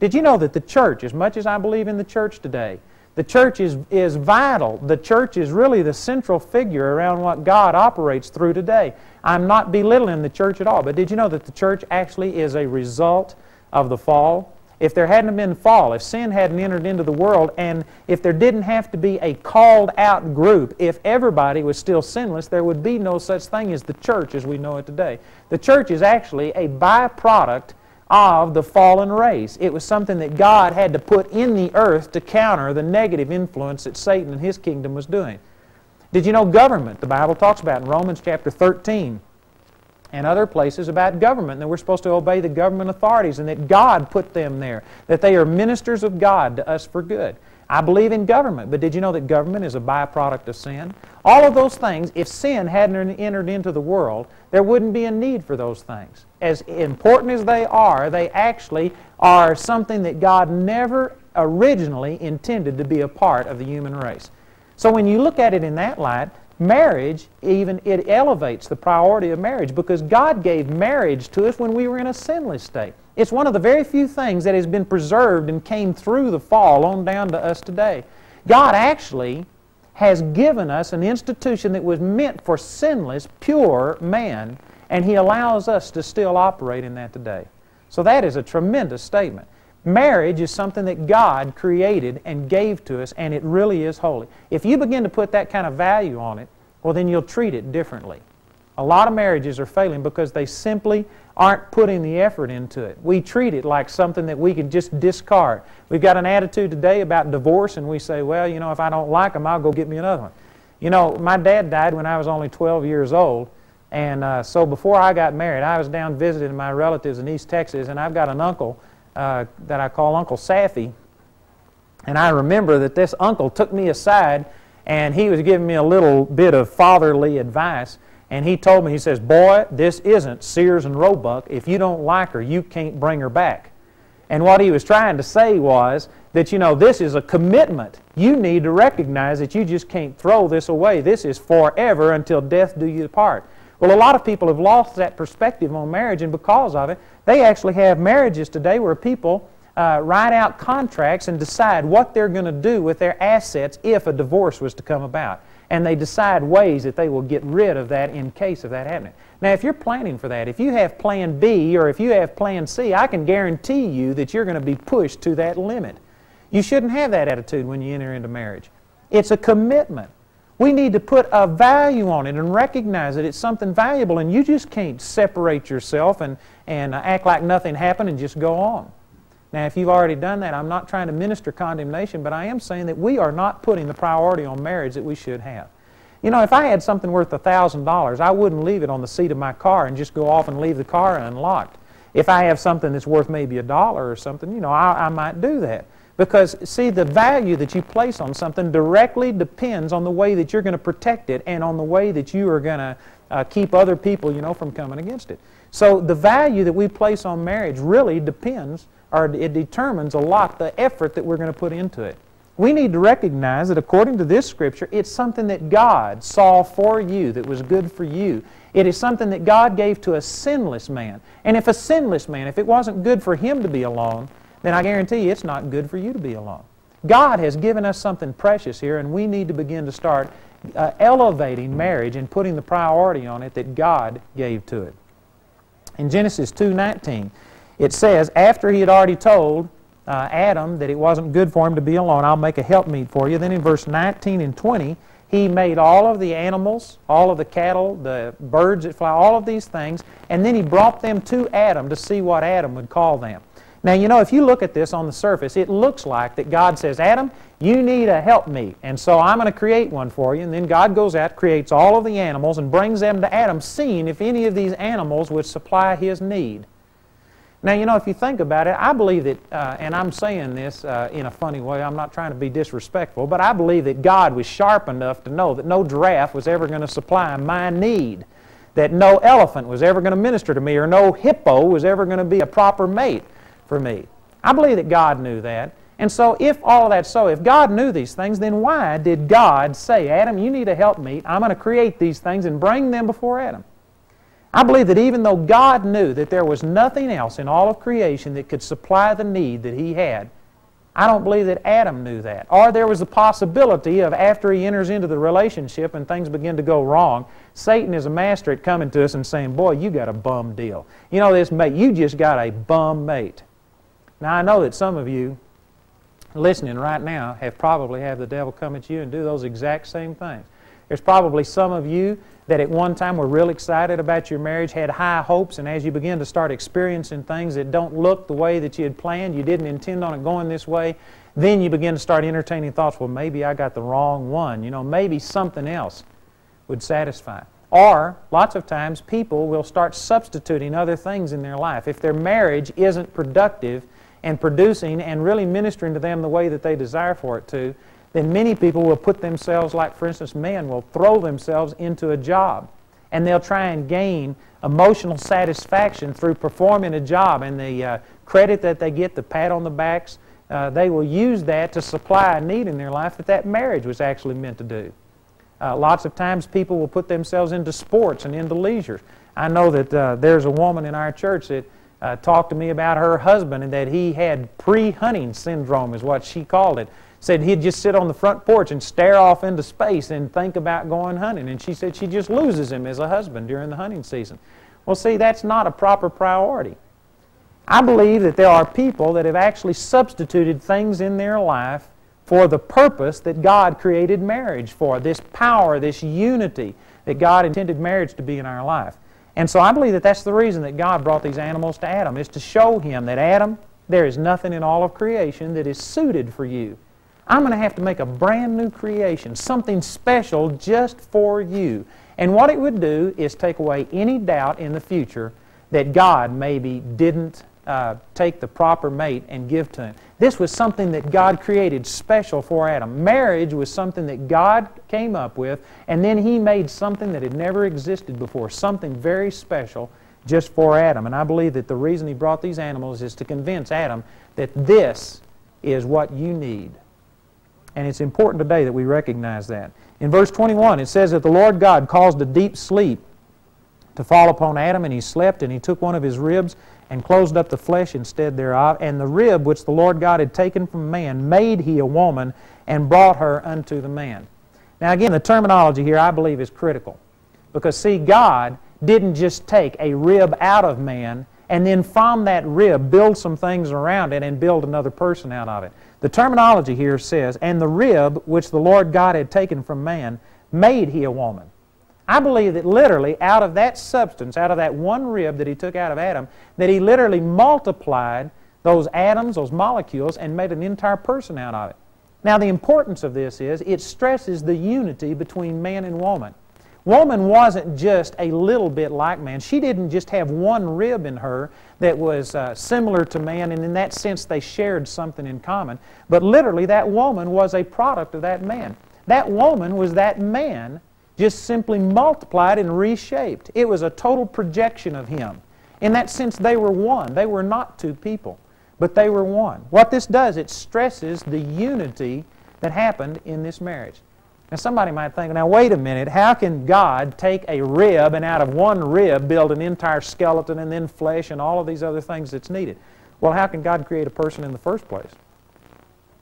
Did you know that the church, as much as I believe in the church today, the church is, is vital. The church is really the central figure around what God operates through today. I'm not belittling the church at all, but did you know that the church actually is a result of the fall? If there hadn't been fall, if sin hadn't entered into the world, and if there didn't have to be a called out group, if everybody was still sinless, there would be no such thing as the church as we know it today. The church is actually a byproduct of the fallen race. It was something that God had to put in the earth to counter the negative influence that Satan and his kingdom was doing. Did you know government? The Bible talks about in Romans chapter 13 and other places about government, that we're supposed to obey the government authorities, and that God put them there, that they are ministers of God to us for good. I believe in government, but did you know that government is a byproduct of sin? All of those things, if sin hadn't entered into the world, there wouldn't be a need for those things. As important as they are, they actually are something that God never originally intended to be a part of the human race. So when you look at it in that light, marriage even it elevates the priority of marriage because God gave marriage to us when we were in a sinless state. It's one of the very few things that has been preserved and came through the fall on down to us today. God actually has given us an institution that was meant for sinless, pure man, and He allows us to still operate in that today. So that is a tremendous statement. Marriage is something that God created and gave to us, and it really is holy. If you begin to put that kind of value on it, well, then you'll treat it differently. A lot of marriages are failing because they simply aren't putting the effort into it. We treat it like something that we can just discard. We've got an attitude today about divorce, and we say, well, you know, if I don't like them, I'll go get me another one. You know, my dad died when I was only 12 years old, and uh, so before I got married, I was down visiting my relatives in East Texas, and I've got an uncle uh, that I call Uncle Saffy. And I remember that this uncle took me aside and he was giving me a little bit of fatherly advice. And he told me, he says, Boy, this isn't Sears and Roebuck. If you don't like her, you can't bring her back. And what he was trying to say was that, you know, this is a commitment. You need to recognize that you just can't throw this away. This is forever until death do you part. Well, a lot of people have lost that perspective on marriage, and because of it, they actually have marriages today where people uh, write out contracts and decide what they're going to do with their assets if a divorce was to come about. And they decide ways that they will get rid of that in case of that happening. Now, if you're planning for that, if you have plan B or if you have plan C, I can guarantee you that you're going to be pushed to that limit. You shouldn't have that attitude when you enter into marriage. It's a commitment. We need to put a value on it and recognize that it's something valuable, and you just can't separate yourself and, and uh, act like nothing happened and just go on. Now, if you've already done that, I'm not trying to minister condemnation, but I am saying that we are not putting the priority on marriage that we should have. You know, if I had something worth $1,000, I wouldn't leave it on the seat of my car and just go off and leave the car unlocked. If I have something that's worth maybe a dollar or something, you know, I, I might do that. Because, see, the value that you place on something directly depends on the way that you're going to protect it and on the way that you are going to uh, keep other people, you know, from coming against it. So the value that we place on marriage really depends, or it determines a lot the effort that we're going to put into it. We need to recognize that according to this Scripture, it's something that God saw for you that was good for you. It is something that God gave to a sinless man. And if a sinless man, if it wasn't good for him to be alone, then I guarantee you it's not good for you to be alone. God has given us something precious here, and we need to begin to start uh, elevating marriage and putting the priority on it that God gave to it. In Genesis 2.19, it says, after he had already told uh, Adam that it wasn't good for him to be alone, I'll make a helpmeet for you. Then in verse 19 and 20, he made all of the animals, all of the cattle, the birds that fly, all of these things, and then he brought them to Adam to see what Adam would call them. Now, you know, if you look at this on the surface, it looks like that God says, Adam, you need a helpmeet, and so I'm going to create one for you. And then God goes out, creates all of the animals, and brings them to Adam, seeing if any of these animals would supply his need. Now, you know, if you think about it, I believe that, uh, and I'm saying this uh, in a funny way, I'm not trying to be disrespectful, but I believe that God was sharp enough to know that no giraffe was ever going to supply my need, that no elephant was ever going to minister to me, or no hippo was ever going to be a proper mate for me. I believe that God knew that. And so, if all that's so, if God knew these things, then why did God say, Adam, you need a helpmeet. I'm going to create these things and bring them before Adam? I believe that even though God knew that there was nothing else in all of creation that could supply the need that he had, I don't believe that Adam knew that. Or there was a possibility of after he enters into the relationship and things begin to go wrong, Satan is a master at coming to us and saying, Boy, you got a bum deal. You know this mate, you just got a bum mate. Now I know that some of you listening right now have probably had the devil come at you and do those exact same things. There's probably some of you that at one time were real excited about your marriage, had high hopes, and as you begin to start experiencing things that don't look the way that you had planned, you didn't intend on it going this way, then you begin to start entertaining thoughts, well, maybe I got the wrong one. You know, maybe something else would satisfy. Or, lots of times, people will start substituting other things in their life. If their marriage isn't productive and producing and really ministering to them the way that they desire for it to, then many people will put themselves, like for instance, men will throw themselves into a job. And they'll try and gain emotional satisfaction through performing a job. And the uh, credit that they get, the pat on the backs, uh, they will use that to supply a need in their life that that marriage was actually meant to do. Uh, lots of times people will put themselves into sports and into leisure. I know that uh, there's a woman in our church that uh, talked to me about her husband and that he had pre-hunting syndrome is what she called it said he'd just sit on the front porch and stare off into space and think about going hunting. And she said she just loses him as a husband during the hunting season. Well, see, that's not a proper priority. I believe that there are people that have actually substituted things in their life for the purpose that God created marriage for, this power, this unity that God intended marriage to be in our life. And so I believe that that's the reason that God brought these animals to Adam, is to show him that, Adam, there is nothing in all of creation that is suited for you. I'm going to have to make a brand new creation, something special just for you. And what it would do is take away any doubt in the future that God maybe didn't uh, take the proper mate and give to him. This was something that God created special for Adam. Marriage was something that God came up with, and then He made something that had never existed before, something very special just for Adam. And I believe that the reason He brought these animals is to convince Adam that this is what you need. And it's important today that we recognize that. In verse 21, it says that the Lord God caused a deep sleep to fall upon Adam, and he slept, and he took one of his ribs and closed up the flesh instead thereof. And the rib which the Lord God had taken from man made he a woman and brought her unto the man. Now, again, the terminology here I believe is critical. Because, see, God didn't just take a rib out of man and then from that rib build some things around it and build another person out of it. The terminology here says, and the rib which the Lord God had taken from man made he a woman. I believe that literally out of that substance, out of that one rib that he took out of Adam, that he literally multiplied those atoms, those molecules, and made an entire person out of it. Now the importance of this is it stresses the unity between man and woman. Woman wasn't just a little bit like man. She didn't just have one rib in her that was uh, similar to man, and in that sense they shared something in common. But literally, that woman was a product of that man. That woman was that man just simply multiplied and reshaped. It was a total projection of him. In that sense, they were one. They were not two people, but they were one. What this does, it stresses the unity that happened in this marriage. Now, somebody might think, now, wait a minute, how can God take a rib and out of one rib build an entire skeleton and then flesh and all of these other things that's needed? Well, how can God create a person in the first place?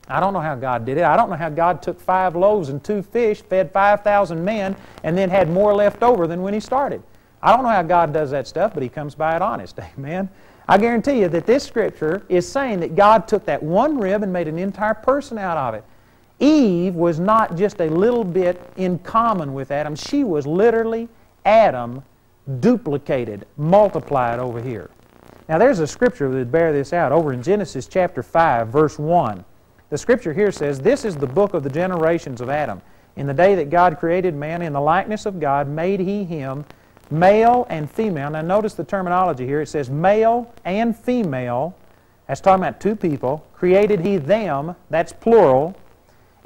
I don't know how God did it. I don't know how God took five loaves and two fish, fed 5,000 men, and then had more left over than when He started. I don't know how God does that stuff, but He comes by it honest. Amen. I guarantee you that this scripture is saying that God took that one rib and made an entire person out of it. Eve was not just a little bit in common with Adam. She was literally Adam duplicated, multiplied over here. Now there's a scripture that bear this out over in Genesis chapter 5 verse 1. The scripture here says, This is the book of the generations of Adam. In the day that God created man, in the likeness of God made he him, male and female. Now notice the terminology here. It says male and female. That's talking about two people. Created he them, that's plural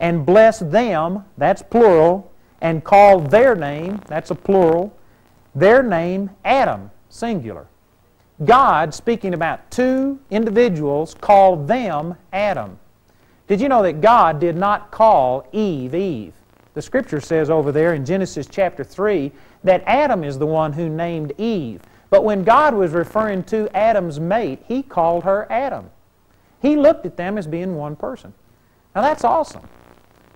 and bless them, that's plural, and called their name, that's a plural, their name Adam, singular. God, speaking about two individuals, called them Adam. Did you know that God did not call Eve Eve? The scripture says over there in Genesis chapter 3 that Adam is the one who named Eve. But when God was referring to Adam's mate, he called her Adam. He looked at them as being one person. Now that's awesome.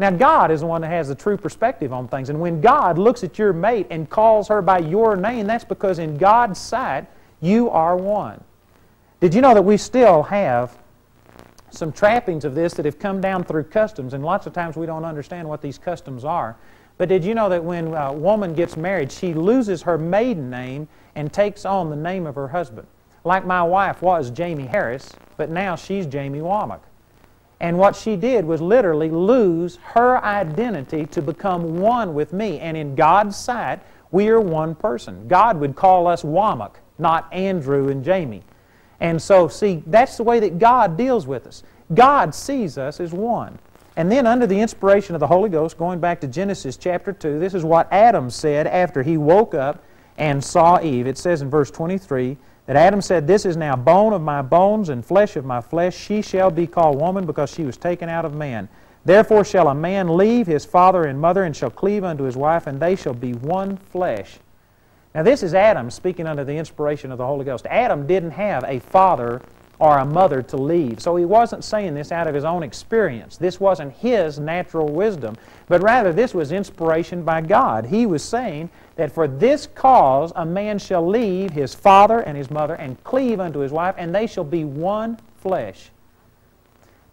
Now, God is the one that has the true perspective on things. And when God looks at your mate and calls her by your name, that's because in God's sight, you are one. Did you know that we still have some trappings of this that have come down through customs? And lots of times we don't understand what these customs are. But did you know that when a woman gets married, she loses her maiden name and takes on the name of her husband? Like my wife was Jamie Harris, but now she's Jamie Wommack. And what she did was literally lose her identity to become one with me. And in God's sight, we are one person. God would call us Wommack, not Andrew and Jamie. And so, see, that's the way that God deals with us. God sees us as one. And then, under the inspiration of the Holy Ghost, going back to Genesis chapter 2, this is what Adam said after he woke up and saw Eve. It says in verse 23 that Adam said, This is now bone of my bones and flesh of my flesh. She shall be called woman because she was taken out of man. Therefore shall a man leave his father and mother and shall cleave unto his wife, and they shall be one flesh. Now, this is Adam speaking under the inspiration of the Holy Ghost. Adam didn't have a father or a mother to leave. So he wasn't saying this out of his own experience. This wasn't his natural wisdom, but rather this was inspiration by God. He was saying that for this cause a man shall leave his father and his mother and cleave unto his wife, and they shall be one flesh.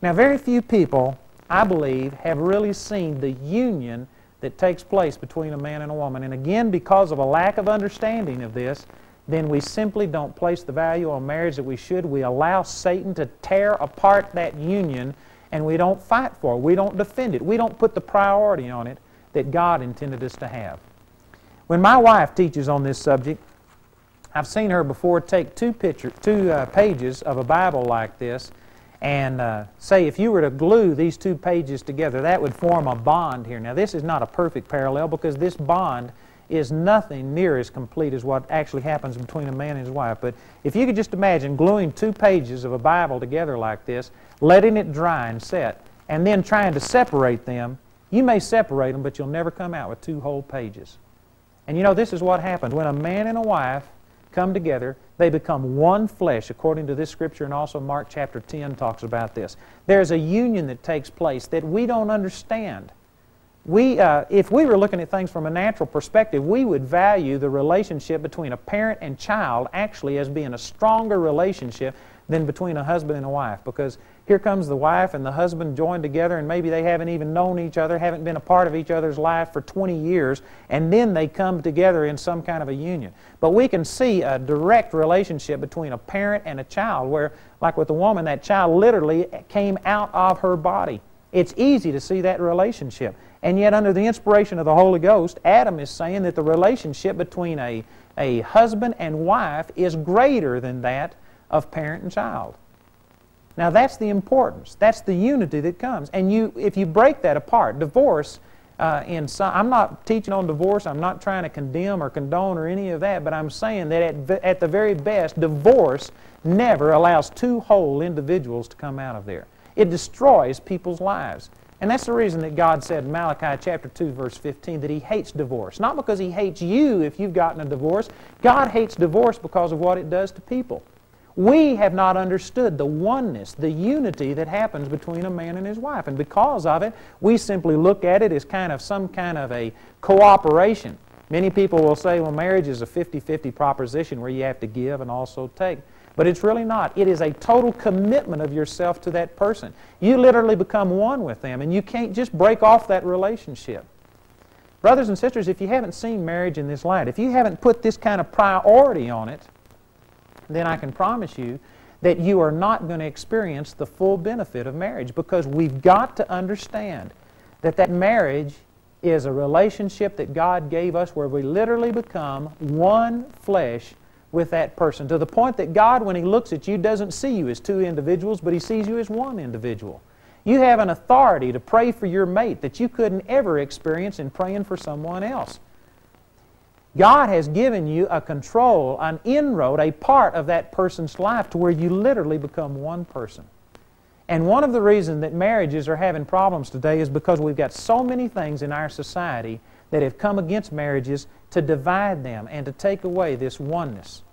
Now, very few people, I believe, have really seen the union that takes place between a man and a woman. And again, because of a lack of understanding of this, then we simply don't place the value on marriage that we should. We allow Satan to tear apart that union and we don't fight for it. We don't defend it. We don't put the priority on it that God intended us to have. When my wife teaches on this subject, I've seen her before take two, picture, two uh, pages of a Bible like this and uh, say if you were to glue these two pages together, that would form a bond here. Now, this is not a perfect parallel because this bond is nothing near as complete as what actually happens between a man and his wife. But if you could just imagine gluing two pages of a Bible together like this, letting it dry and set, and then trying to separate them, you may separate them, but you'll never come out with two whole pages. And you know, this is what happens. When a man and a wife come together, they become one flesh, according to this scripture, and also Mark chapter 10 talks about this. There's a union that takes place that we don't understand we, uh, if we were looking at things from a natural perspective, we would value the relationship between a parent and child actually as being a stronger relationship than between a husband and a wife. Because here comes the wife and the husband joined together, and maybe they haven't even known each other, haven't been a part of each other's life for 20 years, and then they come together in some kind of a union. But we can see a direct relationship between a parent and a child, where, like with the woman, that child literally came out of her body. It's easy to see that relationship. And yet, under the inspiration of the Holy Ghost, Adam is saying that the relationship between a, a husband and wife is greater than that of parent and child. Now, that's the importance. That's the unity that comes. And you, if you break that apart, divorce, uh, in some, I'm not teaching on divorce. I'm not trying to condemn or condone or any of that, but I'm saying that at, at the very best, divorce never allows two whole individuals to come out of there. It destroys people's lives. And that's the reason that God said in Malachi chapter 2 verse 15 that he hates divorce. Not because he hates you if you've gotten a divorce. God hates divorce because of what it does to people. We have not understood the oneness, the unity that happens between a man and his wife. And because of it, we simply look at it as kind of some kind of a cooperation. Many people will say, well, marriage is a 50-50 proposition where you have to give and also take. But it's really not. It is a total commitment of yourself to that person. You literally become one with them, and you can't just break off that relationship. Brothers and sisters, if you haven't seen marriage in this light, if you haven't put this kind of priority on it, then I can promise you that you are not going to experience the full benefit of marriage because we've got to understand that that marriage is a relationship that God gave us where we literally become one flesh with that person to the point that God, when He looks at you, doesn't see you as two individuals, but He sees you as one individual. You have an authority to pray for your mate that you couldn't ever experience in praying for someone else. God has given you a control, an inroad, a part of that person's life to where you literally become one person. And one of the reasons that marriages are having problems today is because we've got so many things in our society that have come against marriages to divide them and to take away this oneness.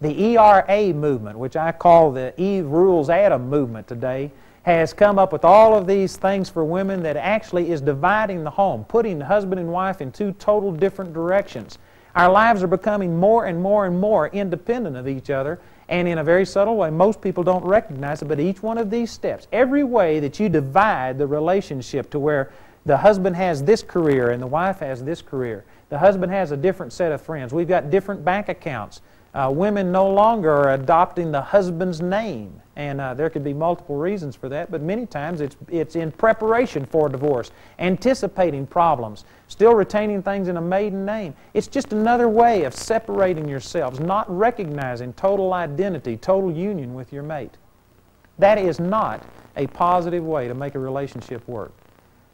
The ERA movement, which I call the Eve rules Adam movement today, has come up with all of these things for women that actually is dividing the home, putting the husband and wife in two total different directions. Our lives are becoming more and more and more independent of each other, and in a very subtle way, most people don't recognize it, but each one of these steps, every way that you divide the relationship to where the husband has this career and the wife has this career, the husband has a different set of friends, we've got different bank accounts, uh, women no longer are adopting the husband's name. And uh, there could be multiple reasons for that, but many times it's, it's in preparation for divorce, anticipating problems, still retaining things in a maiden name. It's just another way of separating yourselves, not recognizing total identity, total union with your mate. That is not a positive way to make a relationship work.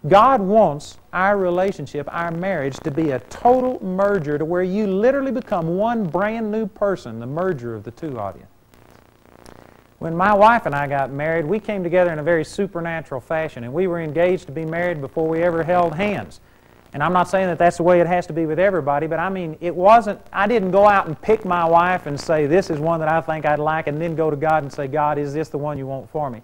God wants our relationship, our marriage, to be a total merger to where you literally become one brand new person, the merger of the two of you. When my wife and I got married, we came together in a very supernatural fashion, and we were engaged to be married before we ever held hands. And I'm not saying that that's the way it has to be with everybody, but I mean, it wasn't, I didn't go out and pick my wife and say, this is one that I think I'd like, and then go to God and say, God, is this the one you want for me?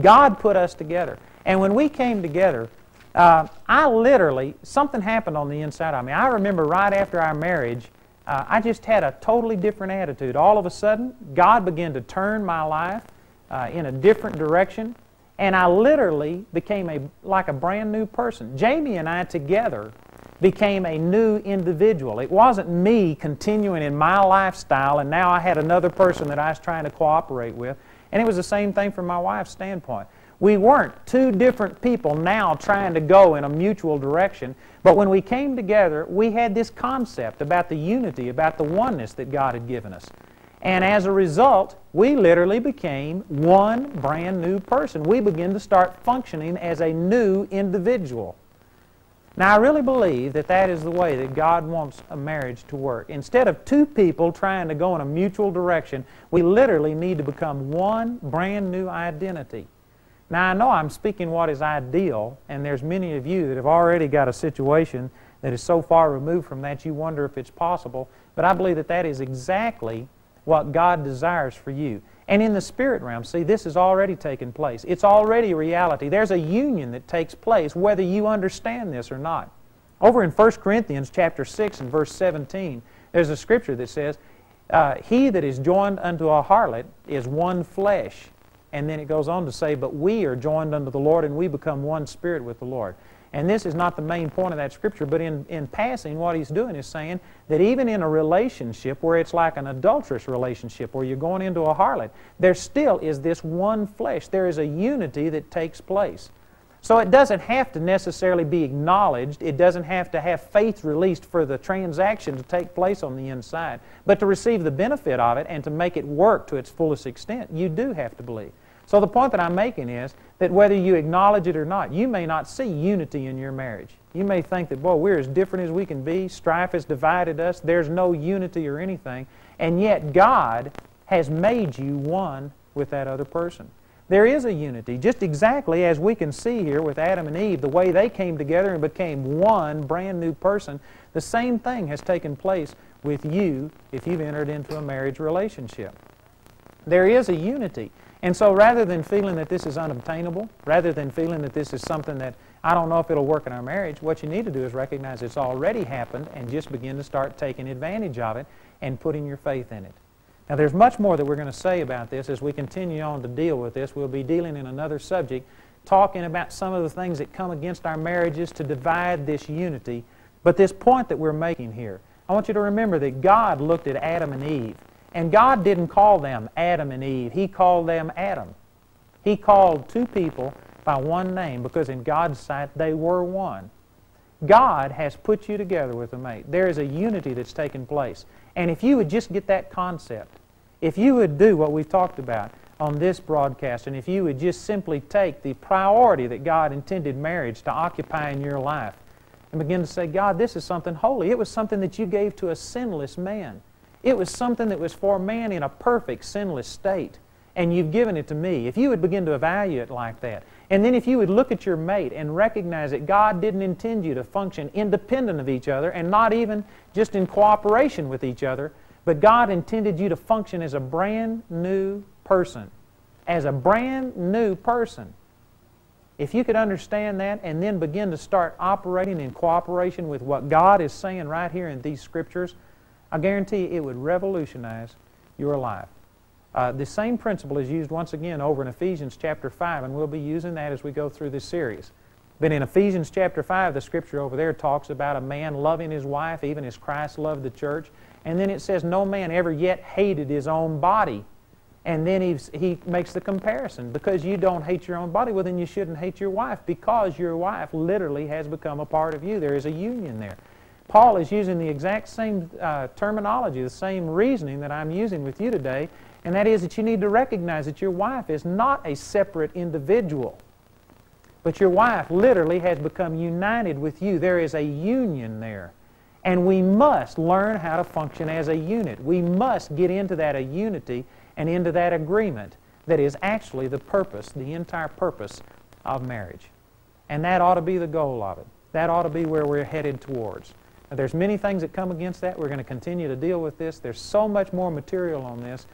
God put us together. And when we came together, uh, I literally, something happened on the inside of me. I remember right after our marriage, uh, I just had a totally different attitude. All of a sudden, God began to turn my life uh, in a different direction, and I literally became a, like a brand new person. Jamie and I together became a new individual. It wasn't me continuing in my lifestyle, and now I had another person that I was trying to cooperate with. And it was the same thing from my wife's standpoint. We weren't two different people now trying to go in a mutual direction, but when we came together, we had this concept about the unity, about the oneness that God had given us. And as a result, we literally became one brand new person. We began to start functioning as a new individual. Now, I really believe that that is the way that God wants a marriage to work. Instead of two people trying to go in a mutual direction, we literally need to become one brand new identity. Now, I know I'm speaking what is ideal, and there's many of you that have already got a situation that is so far removed from that you wonder if it's possible. But I believe that that is exactly what God desires for you. And in the spirit realm, see, this has already taken place. It's already a reality. There's a union that takes place, whether you understand this or not. Over in 1 Corinthians chapter 6 and verse 17, there's a scripture that says, uh, He that is joined unto a harlot is one flesh. And then it goes on to say, But we are joined unto the Lord, and we become one spirit with the Lord. And this is not the main point of that scripture, but in, in passing, what he's doing is saying that even in a relationship where it's like an adulterous relationship, where you're going into a harlot, there still is this one flesh. There is a unity that takes place. So it doesn't have to necessarily be acknowledged. It doesn't have to have faith released for the transaction to take place on the inside. But to receive the benefit of it and to make it work to its fullest extent, you do have to believe. So the point that I'm making is that whether you acknowledge it or not, you may not see unity in your marriage. You may think that, boy, we're as different as we can be. Strife has divided us. There's no unity or anything. And yet God has made you one with that other person. There is a unity, just exactly as we can see here with Adam and Eve, the way they came together and became one brand new person. The same thing has taken place with you if you've entered into a marriage relationship. There is a unity. And so rather than feeling that this is unobtainable, rather than feeling that this is something that I don't know if it'll work in our marriage, what you need to do is recognize it's already happened and just begin to start taking advantage of it and putting your faith in it. Now, there's much more that we're going to say about this as we continue on to deal with this. We'll be dealing in another subject, talking about some of the things that come against our marriages to divide this unity. But this point that we're making here, I want you to remember that God looked at Adam and Eve, and God didn't call them Adam and Eve. He called them Adam. He called two people by one name because in God's sight they were one. God has put you together with a mate. There is a unity that's taken place. And if you would just get that concept, if you would do what we've talked about on this broadcast, and if you would just simply take the priority that God intended marriage to occupy in your life, and begin to say, God, this is something holy. It was something that you gave to a sinless man. It was something that was for man in a perfect sinless state. And you've given it to me. If you would begin to evaluate it like that, and then if you would look at your mate and recognize that God didn't intend you to function independent of each other and not even just in cooperation with each other, but God intended you to function as a brand new person. As a brand new person. If you could understand that and then begin to start operating in cooperation with what God is saying right here in these scriptures, I guarantee it would revolutionize your life. Uh, the same principle is used once again over in Ephesians chapter 5, and we'll be using that as we go through this series. But in Ephesians chapter 5, the scripture over there talks about a man loving his wife, even as Christ loved the church. And then it says, No man ever yet hated his own body. And then he's, he makes the comparison. Because you don't hate your own body, well, then you shouldn't hate your wife, because your wife literally has become a part of you. There is a union there. Paul is using the exact same uh, terminology, the same reasoning that I'm using with you today and that is that you need to recognize that your wife is not a separate individual, but your wife literally has become united with you. There is a union there. And we must learn how to function as a unit. We must get into that unity and into that agreement that is actually the purpose, the entire purpose of marriage. And that ought to be the goal of it. That ought to be where we're headed towards. There's many things that come against that. We're going to continue to deal with this. There's so much more material on this.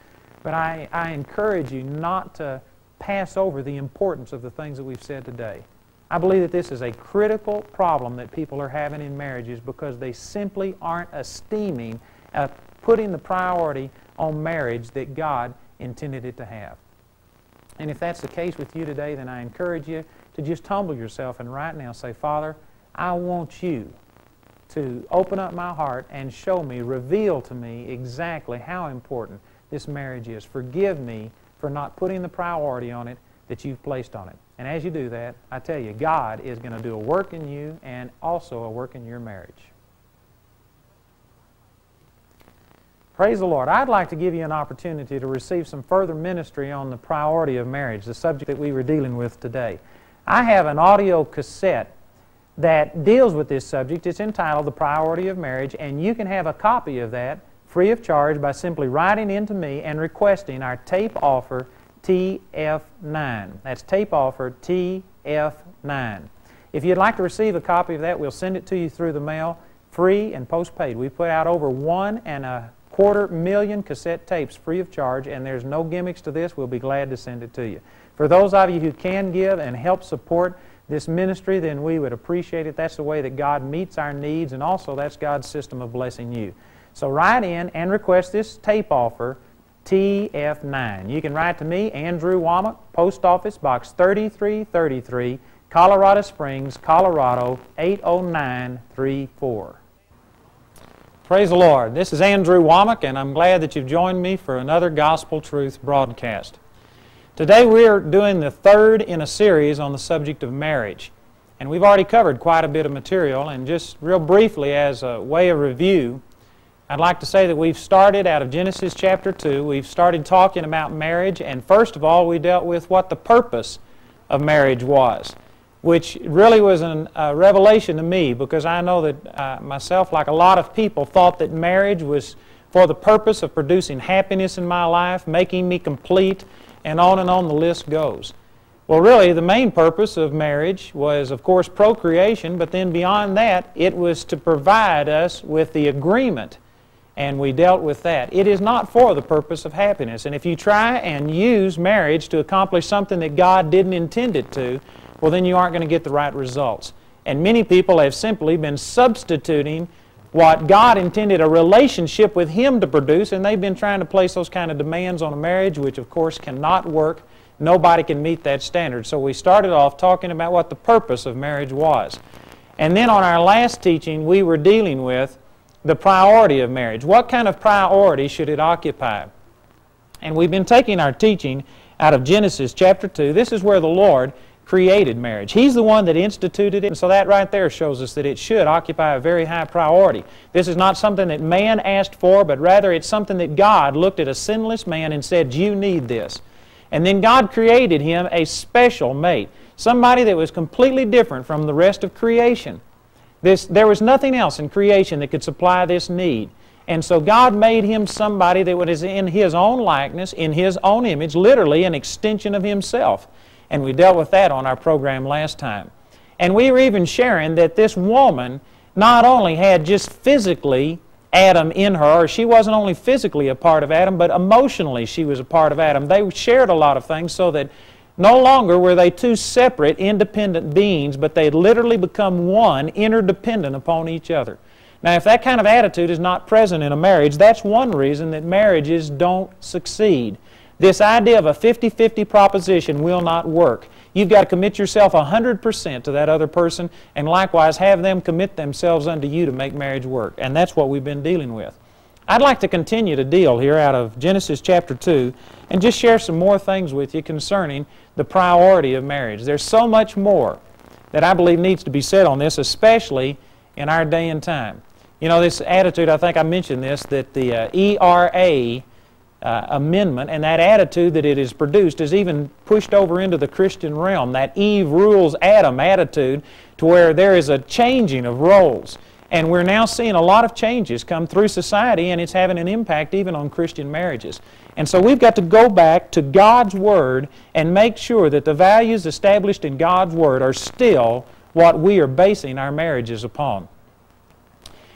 But I, I encourage you not to pass over the importance of the things that we've said today. I believe that this is a critical problem that people are having in marriages because they simply aren't esteeming, uh, putting the priority on marriage that God intended it to have. And if that's the case with you today, then I encourage you to just humble yourself and right now say, Father, I want you to open up my heart and show me, reveal to me exactly how important this marriage is. Forgive me for not putting the priority on it that you've placed on it. And as you do that, I tell you, God is going to do a work in you and also a work in your marriage. Praise the Lord. I'd like to give you an opportunity to receive some further ministry on the priority of marriage, the subject that we were dealing with today. I have an audio cassette that deals with this subject. It's entitled The Priority of Marriage, and you can have a copy of that free of charge by simply writing in to me and requesting our tape offer TF9. That's tape offer TF9. If you'd like to receive a copy of that, we'll send it to you through the mail, free and postpaid. We put out over one and a quarter million cassette tapes free of charge, and there's no gimmicks to this. We'll be glad to send it to you. For those of you who can give and help support this ministry, then we would appreciate it. That's the way that God meets our needs, and also that's God's system of blessing you. So write in and request this tape offer, TF9. You can write to me, Andrew Wommack, Post Office Box 3333, Colorado Springs, Colorado 80934. Praise the Lord. This is Andrew Wommack, and I'm glad that you've joined me for another Gospel Truth broadcast. Today we're doing the third in a series on the subject of marriage. And we've already covered quite a bit of material, and just real briefly as a way of review, I'd like to say that we've started out of Genesis chapter 2. We've started talking about marriage, and first of all, we dealt with what the purpose of marriage was, which really was a revelation to me because I know that uh, myself, like a lot of people, thought that marriage was for the purpose of producing happiness in my life, making me complete, and on and on the list goes. Well, really, the main purpose of marriage was, of course, procreation, but then beyond that, it was to provide us with the agreement, and we dealt with that. It is not for the purpose of happiness, and if you try and use marriage to accomplish something that God didn't intend it to, well, then you aren't going to get the right results. And many people have simply been substituting what God intended a relationship with Him to produce, and they've been trying to place those kind of demands on a marriage, which of course cannot work Nobody can meet that standard. So we started off talking about what the purpose of marriage was. And then on our last teaching, we were dealing with the priority of marriage. What kind of priority should it occupy? And we've been taking our teaching out of Genesis chapter 2. This is where the Lord created marriage. He's the one that instituted it, and so that right there shows us that it should occupy a very high priority. This is not something that man asked for, but rather it's something that God looked at a sinless man and said, You need this. And then God created him a special mate, somebody that was completely different from the rest of creation. This, there was nothing else in creation that could supply this need. And so God made him somebody that was in his own likeness, in his own image, literally an extension of himself. And we dealt with that on our program last time. And we were even sharing that this woman not only had just physically Adam in her. She wasn't only physically a part of Adam, but emotionally she was a part of Adam. They shared a lot of things so that no longer were they two separate, independent beings, but they had literally become one, interdependent upon each other. Now, if that kind of attitude is not present in a marriage, that's one reason that marriages don't succeed. This idea of a 50 50 proposition will not work. You've got to commit yourself 100% to that other person, and likewise have them commit themselves unto you to make marriage work. And that's what we've been dealing with. I'd like to continue to deal here out of Genesis chapter 2 and just share some more things with you concerning the priority of marriage. There's so much more that I believe needs to be said on this, especially in our day and time. You know, this attitude, I think I mentioned this, that the uh, ERA uh, amendment and that attitude that it has produced is even pushed over into the Christian realm. That Eve rules Adam attitude to where there is a changing of roles. And we're now seeing a lot of changes come through society and it's having an impact even on Christian marriages. And so we've got to go back to God's Word and make sure that the values established in God's Word are still what we are basing our marriages upon.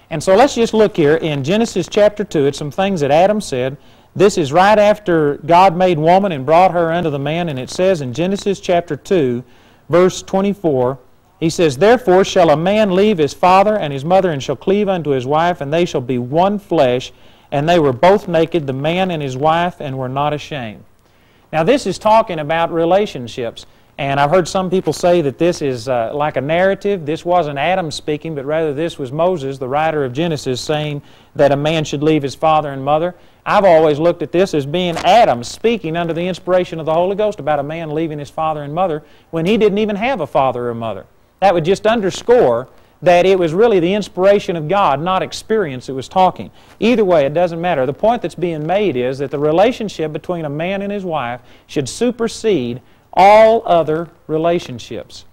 And so let's just look here in Genesis chapter 2 at some things that Adam said this is right after God made woman and brought her unto the man, and it says in Genesis chapter 2, verse 24, he says, Therefore shall a man leave his father and his mother, and shall cleave unto his wife, and they shall be one flesh. And they were both naked, the man and his wife, and were not ashamed. Now, this is talking about relationships. And I've heard some people say that this is uh, like a narrative. This wasn't Adam speaking, but rather this was Moses, the writer of Genesis, saying that a man should leave his father and mother. I've always looked at this as being Adam speaking under the inspiration of the Holy Ghost about a man leaving his father and mother when he didn't even have a father or mother. That would just underscore that it was really the inspiration of God, not experience, that was talking. Either way, it doesn't matter. The point that's being made is that the relationship between a man and his wife should supersede all other relationships.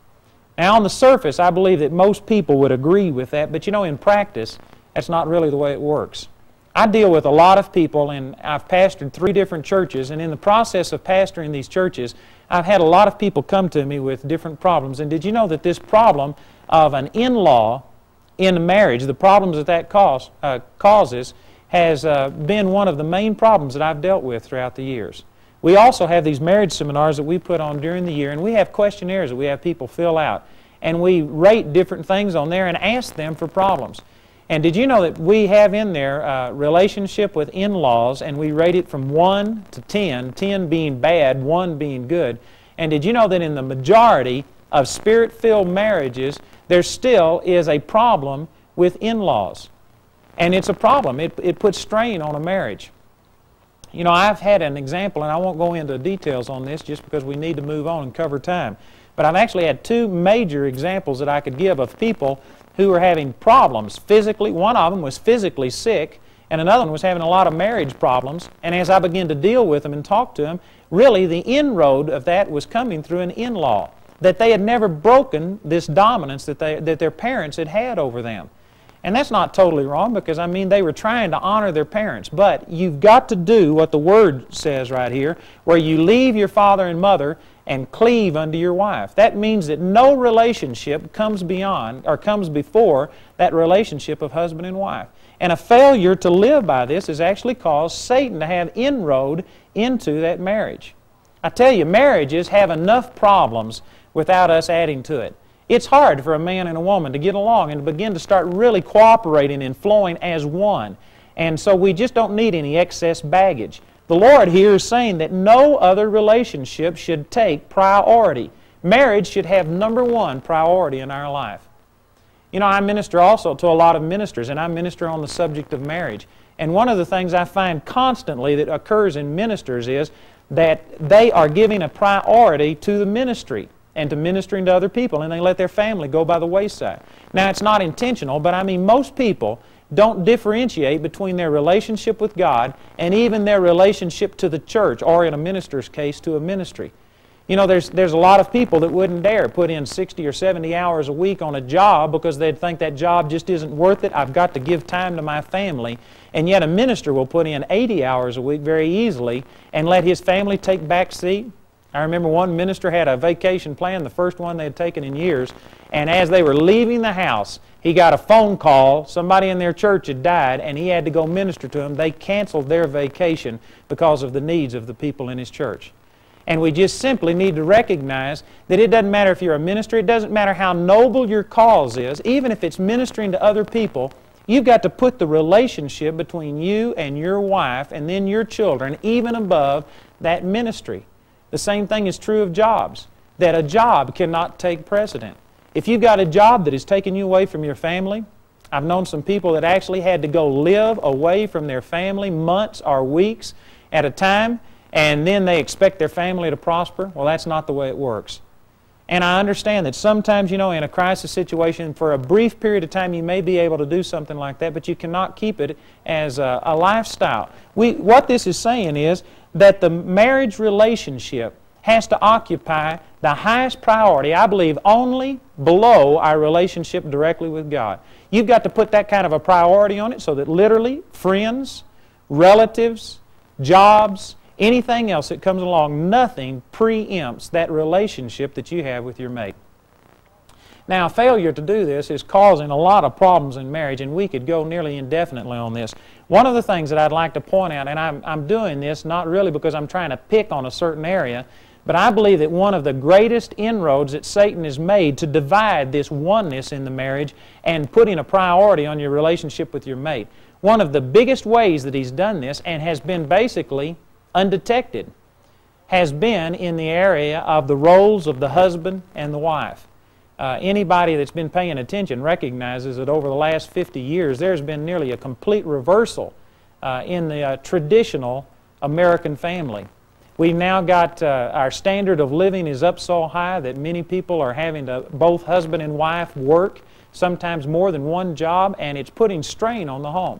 Now, on the surface, I believe that most people would agree with that, but you know, in practice, that's not really the way it works. I deal with a lot of people, and I've pastored three different churches, and in the process of pastoring these churches, I've had a lot of people come to me with different problems. And did you know that this problem of an in law in marriage, the problems that that cause, uh, causes, has uh, been one of the main problems that I've dealt with throughout the years. We also have these marriage seminars that we put on during the year, and we have questionnaires that we have people fill out. And we rate different things on there and ask them for problems. And did you know that we have in there a relationship with in-laws and we rate it from 1 to 10, 10 being bad, 1 being good. And did you know that in the majority of spirit-filled marriages, there still is a problem with in-laws. And it's a problem. It, it puts strain on a marriage. You know, I've had an example, and I won't go into details on this just because we need to move on and cover time. But I've actually had two major examples that I could give of people who were having problems physically. One of them was physically sick, and another one was having a lot of marriage problems. And as I began to deal with them and talk to them, really the inroad of that was coming through an in law. That they had never broken this dominance that, they, that their parents had had over them. And that's not totally wrong because, I mean, they were trying to honor their parents. But you've got to do what the Word says right here, where you leave your father and mother and cleave unto your wife. That means that no relationship comes beyond or comes before that relationship of husband and wife. And a failure to live by this has actually caused Satan to have inroad into that marriage. I tell you, marriages have enough problems without us adding to it. It's hard for a man and a woman to get along and begin to start really cooperating and flowing as one. And so we just don't need any excess baggage. The Lord here is saying that no other relationship should take priority. Marriage should have number one priority in our life. You know, I minister also to a lot of ministers, and I minister on the subject of marriage. And one of the things I find constantly that occurs in ministers is that they are giving a priority to the ministry and to ministering to other people, and they let their family go by the wayside. Now, it's not intentional, but I mean, most people don't differentiate between their relationship with God and even their relationship to the church, or in a minister's case, to a ministry. You know, there's, there's a lot of people that wouldn't dare put in 60 or 70 hours a week on a job because they'd think that job just isn't worth it. I've got to give time to my family. And yet a minister will put in 80 hours a week very easily and let his family take back seat. I remember one minister had a vacation plan, the first one they had taken in years, and as they were leaving the house, he got a phone call. Somebody in their church had died, and he had to go minister to them. They canceled their vacation because of the needs of the people in his church. And we just simply need to recognize that it doesn't matter if you're a minister, it doesn't matter how noble your cause is, even if it's ministering to other people, you've got to put the relationship between you and your wife and then your children even above that ministry. The same thing is true of jobs, that a job cannot take precedent. If you've got a job that is taking you away from your family, I've known some people that actually had to go live away from their family months or weeks at a time and then they expect their family to prosper. Well, that's not the way it works. And I understand that sometimes, you know, in a crisis situation, for a brief period of time, you may be able to do something like that, but you cannot keep it as a, a lifestyle. We, what this is saying is that the marriage relationship has to occupy the highest priority, I believe, only below our relationship directly with God. You've got to put that kind of a priority on it so that literally friends, relatives, jobs, Anything else that comes along, nothing preempts that relationship that you have with your mate. Now, failure to do this is causing a lot of problems in marriage, and we could go nearly indefinitely on this. One of the things that I'd like to point out, and I'm, I'm doing this not really because I'm trying to pick on a certain area, but I believe that one of the greatest inroads that Satan has made to divide this oneness in the marriage and putting a priority on your relationship with your mate, one of the biggest ways that he's done this and has been basically undetected has been in the area of the roles of the husband and the wife. Uh, anybody that's been paying attention recognizes that over the last 50 years there's been nearly a complete reversal uh, in the uh, traditional American family. We've now got uh, our standard of living is up so high that many people are having to both husband and wife work, sometimes more than one job, and it's putting strain on the home.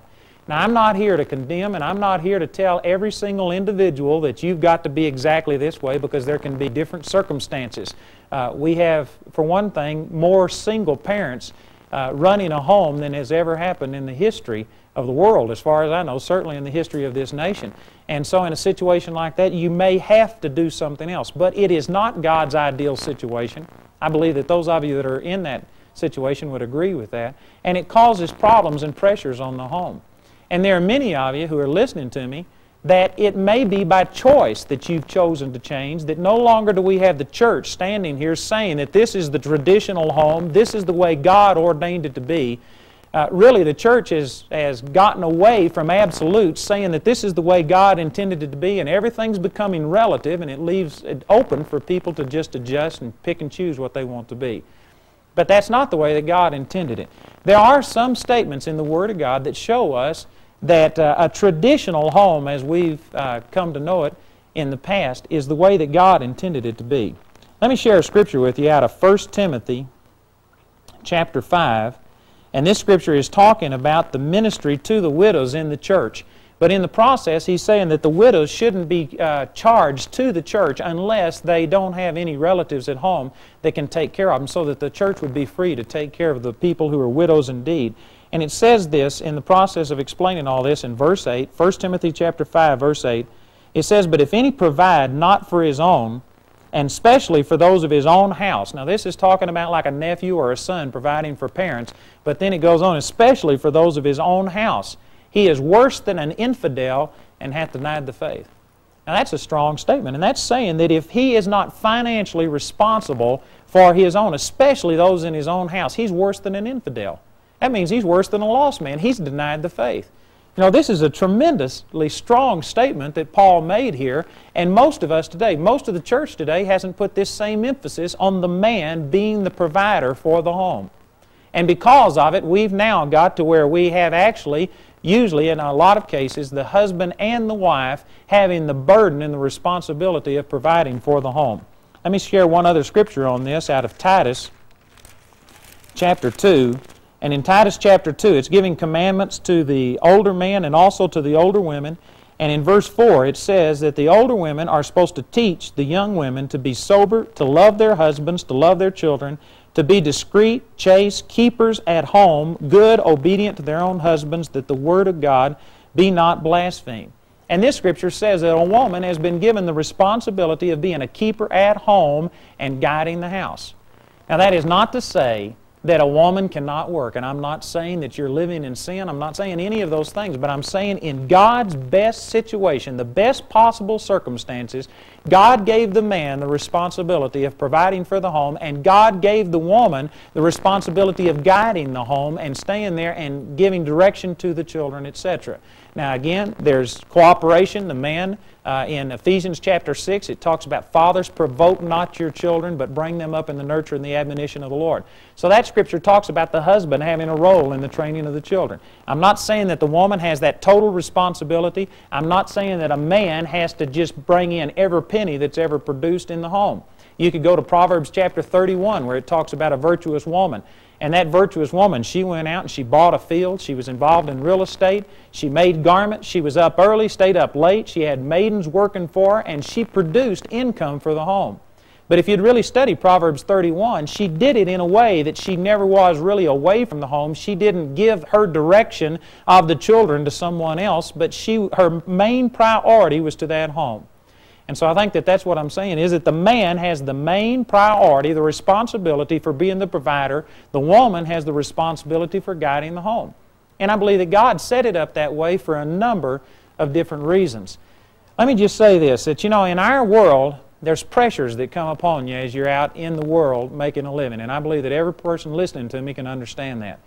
Now, I'm not here to condemn, and I'm not here to tell every single individual that you've got to be exactly this way because there can be different circumstances. Uh, we have, for one thing, more single parents uh, running a home than has ever happened in the history of the world, as far as I know, certainly in the history of this nation. And so, in a situation like that, you may have to do something else. But it is not God's ideal situation. I believe that those of you that are in that situation would agree with that. And it causes problems and pressures on the home. And there are many of you who are listening to me that it may be by choice that you've chosen to change, that no longer do we have the church standing here saying that this is the traditional home, this is the way God ordained it to be. Uh, really, the church has, has gotten away from absolutes, saying that this is the way God intended it to be, and everything's becoming relative, and it leaves it open for people to just adjust and pick and choose what they want to be. But that's not the way that God intended it. There are some statements in the Word of God that show us that uh, a traditional home, as we've uh, come to know it in the past, is the way that God intended it to be. Let me share a scripture with you out of 1 Timothy chapter 5. And this scripture is talking about the ministry to the widows in the church. But in the process, he's saying that the widows shouldn't be uh, charged to the church unless they don't have any relatives at home that can take care of them, so that the church would be free to take care of the people who are widows indeed. And it says this in the process of explaining all this in verse 8, 1 Timothy chapter 5, verse 8. It says, But if any provide not for his own, and especially for those of his own house. Now, this is talking about like a nephew or a son providing for parents, but then it goes on, especially for those of his own house. He is worse than an infidel and hath denied the faith. Now, that's a strong statement, and that's saying that if he is not financially responsible for his own, especially those in his own house, he's worse than an infidel. That means he's worse than a lost man. He's denied the faith. You know, this is a tremendously strong statement that Paul made here, and most of us today, most of the church today hasn't put this same emphasis on the man being the provider for the home. And because of it, we've now got to where we have actually, usually in a lot of cases, the husband and the wife having the burden and the responsibility of providing for the home. Let me share one other scripture on this out of Titus chapter 2. And in Titus chapter 2, it's giving commandments to the older men and also to the older women. And in verse 4, it says that the older women are supposed to teach the young women to be sober, to love their husbands, to love their children, to be discreet, chaste, keepers at home, good, obedient to their own husbands, that the word of God be not blasphemed. And this scripture says that a woman has been given the responsibility of being a keeper at home and guiding the house. Now, that is not to say that a woman cannot work. And I'm not saying that you're living in sin. I'm not saying any of those things. But I'm saying in God's best situation, the best possible circumstances, God gave the man the responsibility of providing for the home, and God gave the woman the responsibility of guiding the home and staying there and giving direction to the children, etc. Now, again, there's cooperation. The man uh, in Ephesians chapter 6, it talks about fathers, provoke not your children, but bring them up in the nurture and the admonition of the Lord. So that scripture talks about the husband having a role in the training of the children. I'm not saying that the woman has that total responsibility. I'm not saying that a man has to just bring in every penny that's ever produced in the home. You could go to Proverbs chapter 31 where it talks about a virtuous woman. And that virtuous woman, she went out and she bought a field. She was involved in real estate. She made garments. She was up early, stayed up late. She had maidens working for her, and she produced income for the home. But if you'd really study Proverbs 31, she did it in a way that she never was really away from the home. She didn't give her direction of the children to someone else, but she, her main priority was to that home. And so I think that that's what I'm saying is that the man has the main priority, the responsibility for being the provider. The woman has the responsibility for guiding the home. And I believe that God set it up that way for a number of different reasons. Let me just say this that, you know, in our world, there's pressures that come upon you as you're out in the world making a living. And I believe that every person listening to me can understand that.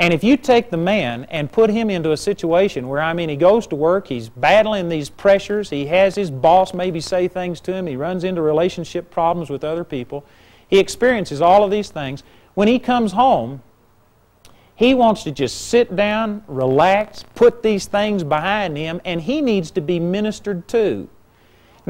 And if you take the man and put him into a situation where, I mean, he goes to work, he's battling these pressures, he has his boss maybe say things to him, he runs into relationship problems with other people, he experiences all of these things. When he comes home, he wants to just sit down, relax, put these things behind him, and he needs to be ministered to.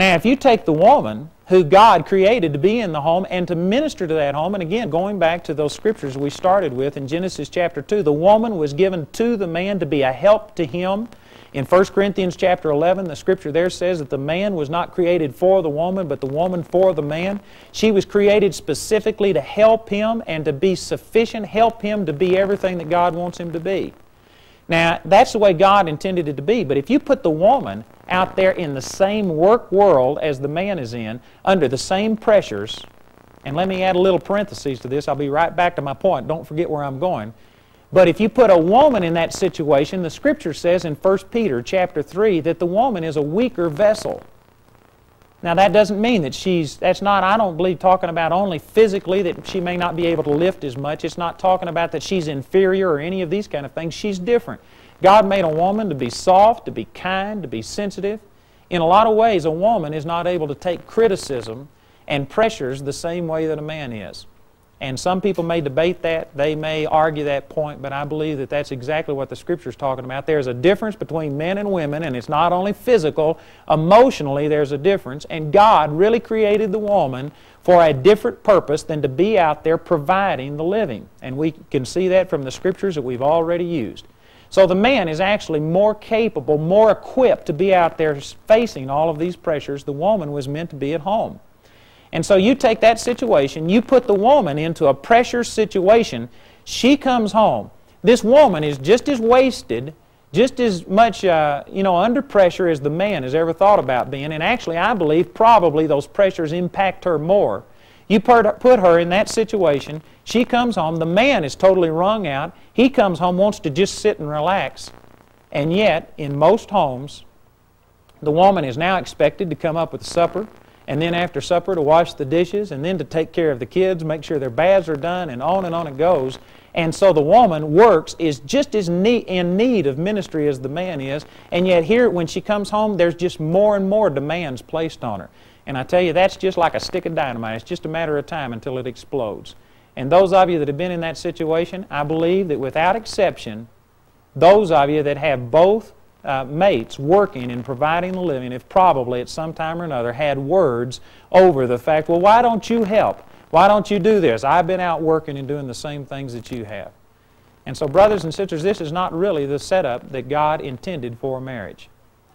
Now, if you take the woman who God created to be in the home and to minister to that home. And again, going back to those scriptures we started with in Genesis chapter 2, the woman was given to the man to be a help to him. In 1 Corinthians chapter 11, the scripture there says that the man was not created for the woman, but the woman for the man. She was created specifically to help him and to be sufficient, help him to be everything that God wants him to be. Now, that's the way God intended it to be, but if you put the woman out there in the same work world as the man is in, under the same pressures, and let me add a little parenthesis to this, I'll be right back to my point, don't forget where I'm going. But if you put a woman in that situation, the scripture says in 1 Peter chapter 3 that the woman is a weaker vessel. Now that doesn't mean that she's, that's not, I don't believe, talking about only physically that she may not be able to lift as much. It's not talking about that she's inferior or any of these kind of things. She's different. God made a woman to be soft, to be kind, to be sensitive. In a lot of ways, a woman is not able to take criticism and pressures the same way that a man is. And some people may debate that, they may argue that point, but I believe that that's exactly what the Scripture is talking about. There's a difference between men and women, and it's not only physical, emotionally, there's a difference. And God really created the woman for a different purpose than to be out there providing the living. And we can see that from the Scriptures that we've already used. So the man is actually more capable, more equipped to be out there facing all of these pressures. The woman was meant to be at home. And so you take that situation, you put the woman into a pressure situation, she comes home. this woman is just as wasted, just as much, uh, you know, under pressure as the man has ever thought about being. And actually, I believe probably those pressures impact her more. You put her in that situation. She comes home. The man is totally wrung out. He comes home, wants to just sit and relax. And yet, in most homes, the woman is now expected to come up with supper, and then after supper to wash the dishes, and then to take care of the kids, make sure their baths are done, and on and on it goes. And so the woman works, is just as in need of ministry as the man is, and yet here, when she comes home, there's just more and more demands placed on her. And I tell you, that's just like a stick of dynamite. It's just a matter of time until it explodes. And those of you that have been in that situation, I believe that without exception, those of you that have both uh, mates working and providing the living have probably at some time or another had words over the fact, well, why don't you help? Why don't you do this? I've been out working and doing the same things that you have. And so, brothers and sisters, this is not really the setup that God intended for marriage.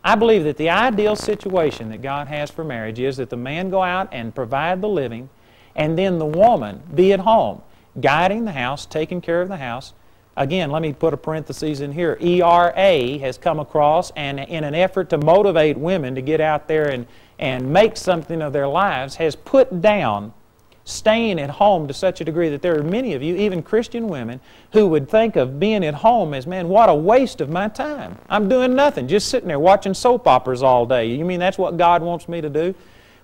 I believe that the ideal situation that God has for marriage is that the man go out and provide the living, and then the woman be at home, guiding the house, taking care of the house, Again, let me put a parenthesis in here. ERA has come across, and in an effort to motivate women to get out there and, and make something of their lives, has put down staying at home to such a degree that there are many of you, even Christian women, who would think of being at home as, man, what a waste of my time. I'm doing nothing, just sitting there watching soap operas all day. You mean that's what God wants me to do?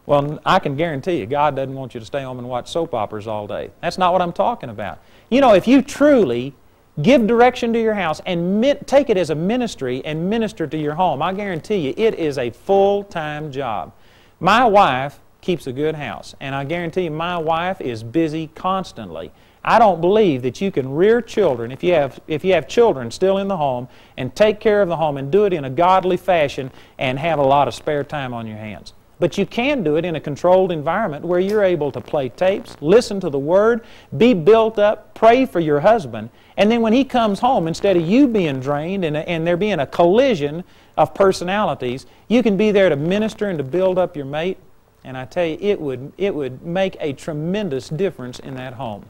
Well, I can guarantee you, God doesn't want you to stay home and watch soap operas all day. That's not what I'm talking about. You know, if you truly Give direction to your house and take it as a ministry and minister to your home. I guarantee you, it is a full time job. My wife keeps a good house, and I guarantee you, my wife is busy constantly. I don't believe that you can rear children if you have if you have children still in the home and take care of the home and do it in a godly fashion and have a lot of spare time on your hands. But you can do it in a controlled environment where you're able to play tapes, listen to the Word, be built up, pray for your husband, and then when he comes home, instead of you being drained and, and there being a collision of personalities, you can be there to minister and to build up your mate. And I tell you, it would, it would make a tremendous difference in that home.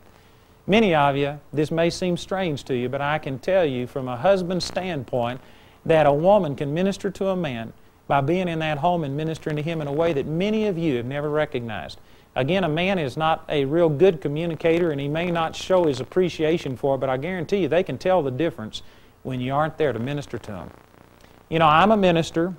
Many of you, this may seem strange to you, but I can tell you from a husband's standpoint that a woman can minister to a man by being in that home and ministering to him in a way that many of you have never recognized. Again, a man is not a real good communicator and he may not show his appreciation for it, but I guarantee you they can tell the difference when you aren't there to minister to them. You know, I'm a minister.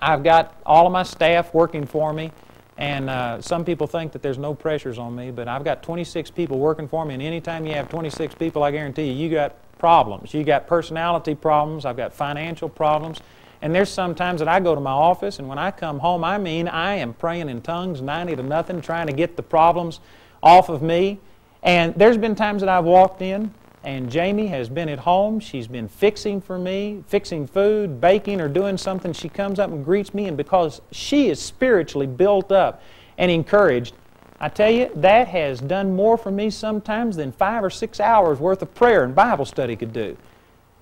I've got all of my staff working for me, and uh, some people think that there's no pressures on me, but I've got 26 people working for me, and anytime you have 26 people, I guarantee you, you got problems. You got personality problems. I've got financial problems. And there's some times that I go to my office, and when I come home, I mean, I am praying in tongues 90 to nothing, trying to get the problems off of me. And there's been times that I've walked in, and Jamie has been at home. She's been fixing for me, fixing food, baking, or doing something. She comes up and greets me, and because she is spiritually built up and encouraged, I tell you, that has done more for me sometimes than five or six hours worth of prayer and Bible study could do.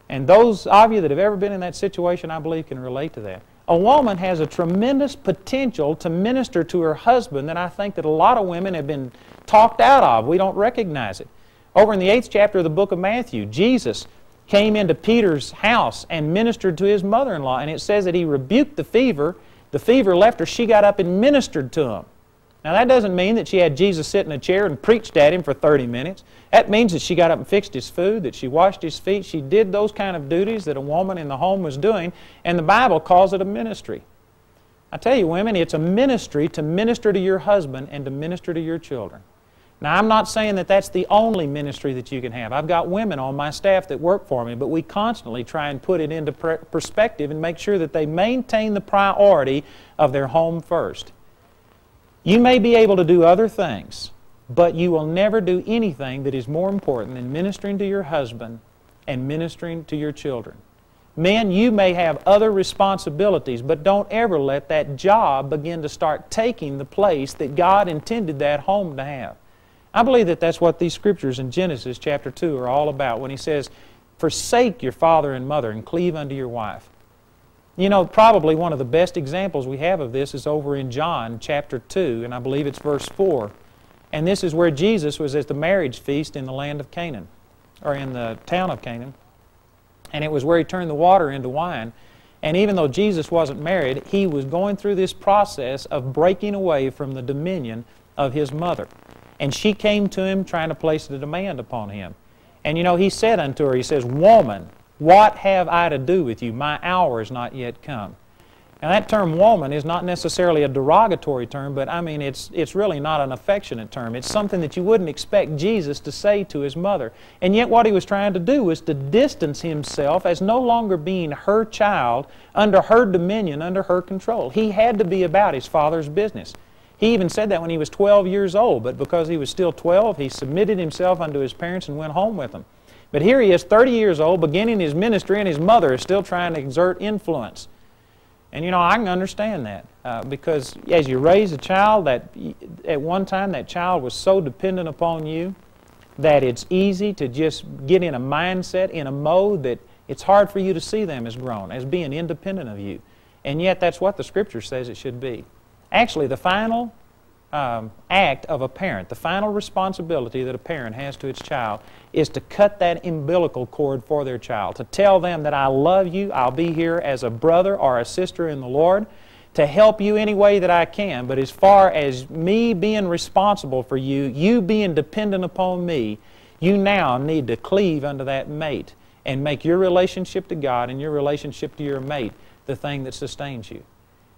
And those of you that have ever been in that situation, I believe, can relate to that. A woman has a tremendous potential to minister to her husband that I think that a lot of women have been talked out of. We don't recognize it. Over in the eighth chapter of the book of Matthew, Jesus came into Peter's house and ministered to his mother-in-law. And it says that he rebuked the fever. The fever left her. She got up and ministered to him. Now, that doesn't mean that she had Jesus sit in a chair and preached at him for 30 minutes. That means that she got up and fixed his food, that she washed his feet. She did those kind of duties that a woman in the home was doing, and the Bible calls it a ministry. I tell you, women, it's a ministry to minister to your husband and to minister to your children. Now, I'm not saying that that's the only ministry that you can have. I've got women on my staff that work for me, but we constantly try and put it into perspective and make sure that they maintain the priority of their home first. You may be able to do other things, but you will never do anything that is more important than ministering to your husband and ministering to your children. Men, you may have other responsibilities, but don't ever let that job begin to start taking the place that God intended that home to have. I believe that that's what these scriptures in Genesis chapter 2 are all about when he says, Forsake your father and mother and cleave unto your wife. You know, probably one of the best examples we have of this is over in John chapter 2, and I believe it's verse 4. And this is where Jesus was at the marriage feast in the land of Canaan. or in the town of Canaan, and it was where he turned the water into wine. And even though Jesus wasn't married, he was going through this process of breaking away from the dominion of his mother. And she came to him trying to place a demand upon him. And you know, he said unto her, He says, Woman, what have I to do with you? My hour is not yet come. Now, that term woman is not necessarily a derogatory term, but I mean, it's, it's really not an affectionate term. It's something that you wouldn't expect Jesus to say to his mother. And yet, what he was trying to do was to distance himself as no longer being her child, under her dominion, under her control. He had to be about his father's business. He even said that when he was 12 years old, but because he was still 12, he submitted himself unto his parents and went home with them. But here he is, 30 years old, beginning his ministry, and his mother is still trying to exert influence. And you know, I can understand that uh, because as you raise a child, that at one time that child was so dependent upon you that it's easy to just get in a mindset, in a mode that it's hard for you to see them as grown, as being independent of you. And yet, that's what the Scripture says it should be. Actually, the final um, act of a parent, the final responsibility that a parent has to its child, is to cut that umbilical cord for their child, to tell them that I love you, I'll be here as a brother or a sister in the Lord, to help you any way that I can. But as far as me being responsible for you, you being dependent upon me, you now need to cleave unto that mate and make your relationship to God and your relationship to your mate the thing that sustains you.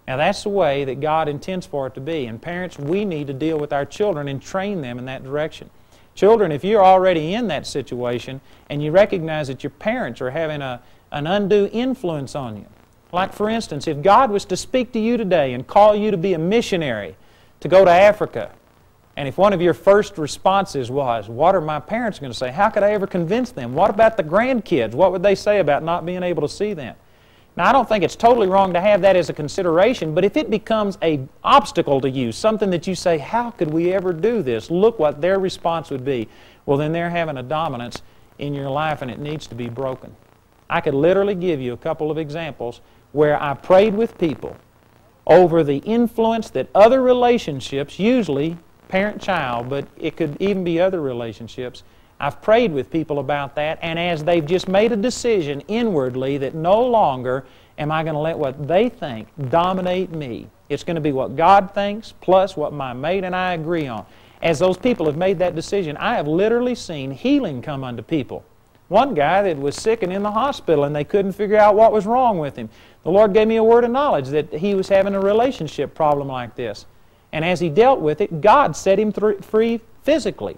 Now, that's the way that God intends for it to be. And parents, we need to deal with our children and train them in that direction. Children, if you're already in that situation and you recognize that your parents are having a, an undue influence on you, like for instance, if God was to speak to you today and call you to be a missionary, to go to Africa, and if one of your first responses was, What are my parents going to say? How could I ever convince them? What about the grandkids? What would they say about not being able to see them? Now, I don't think it's totally wrong to have that as a consideration, but if it becomes an obstacle to you, something that you say, how could we ever do this? Look what their response would be. Well, then they're having a dominance in your life and it needs to be broken. I could literally give you a couple of examples where I prayed with people over the influence that other relationships, usually parent child, but it could even be other relationships, I've prayed with people about that, and as they've just made a decision inwardly that no longer am I going to let what they think dominate me, it's going to be what God thinks plus what my mate and I agree on. As those people have made that decision, I have literally seen healing come unto people. One guy that was sick and in the hospital and they couldn't figure out what was wrong with him. The Lord gave me a word of knowledge that he was having a relationship problem like this. And as he dealt with it, God set him free physically.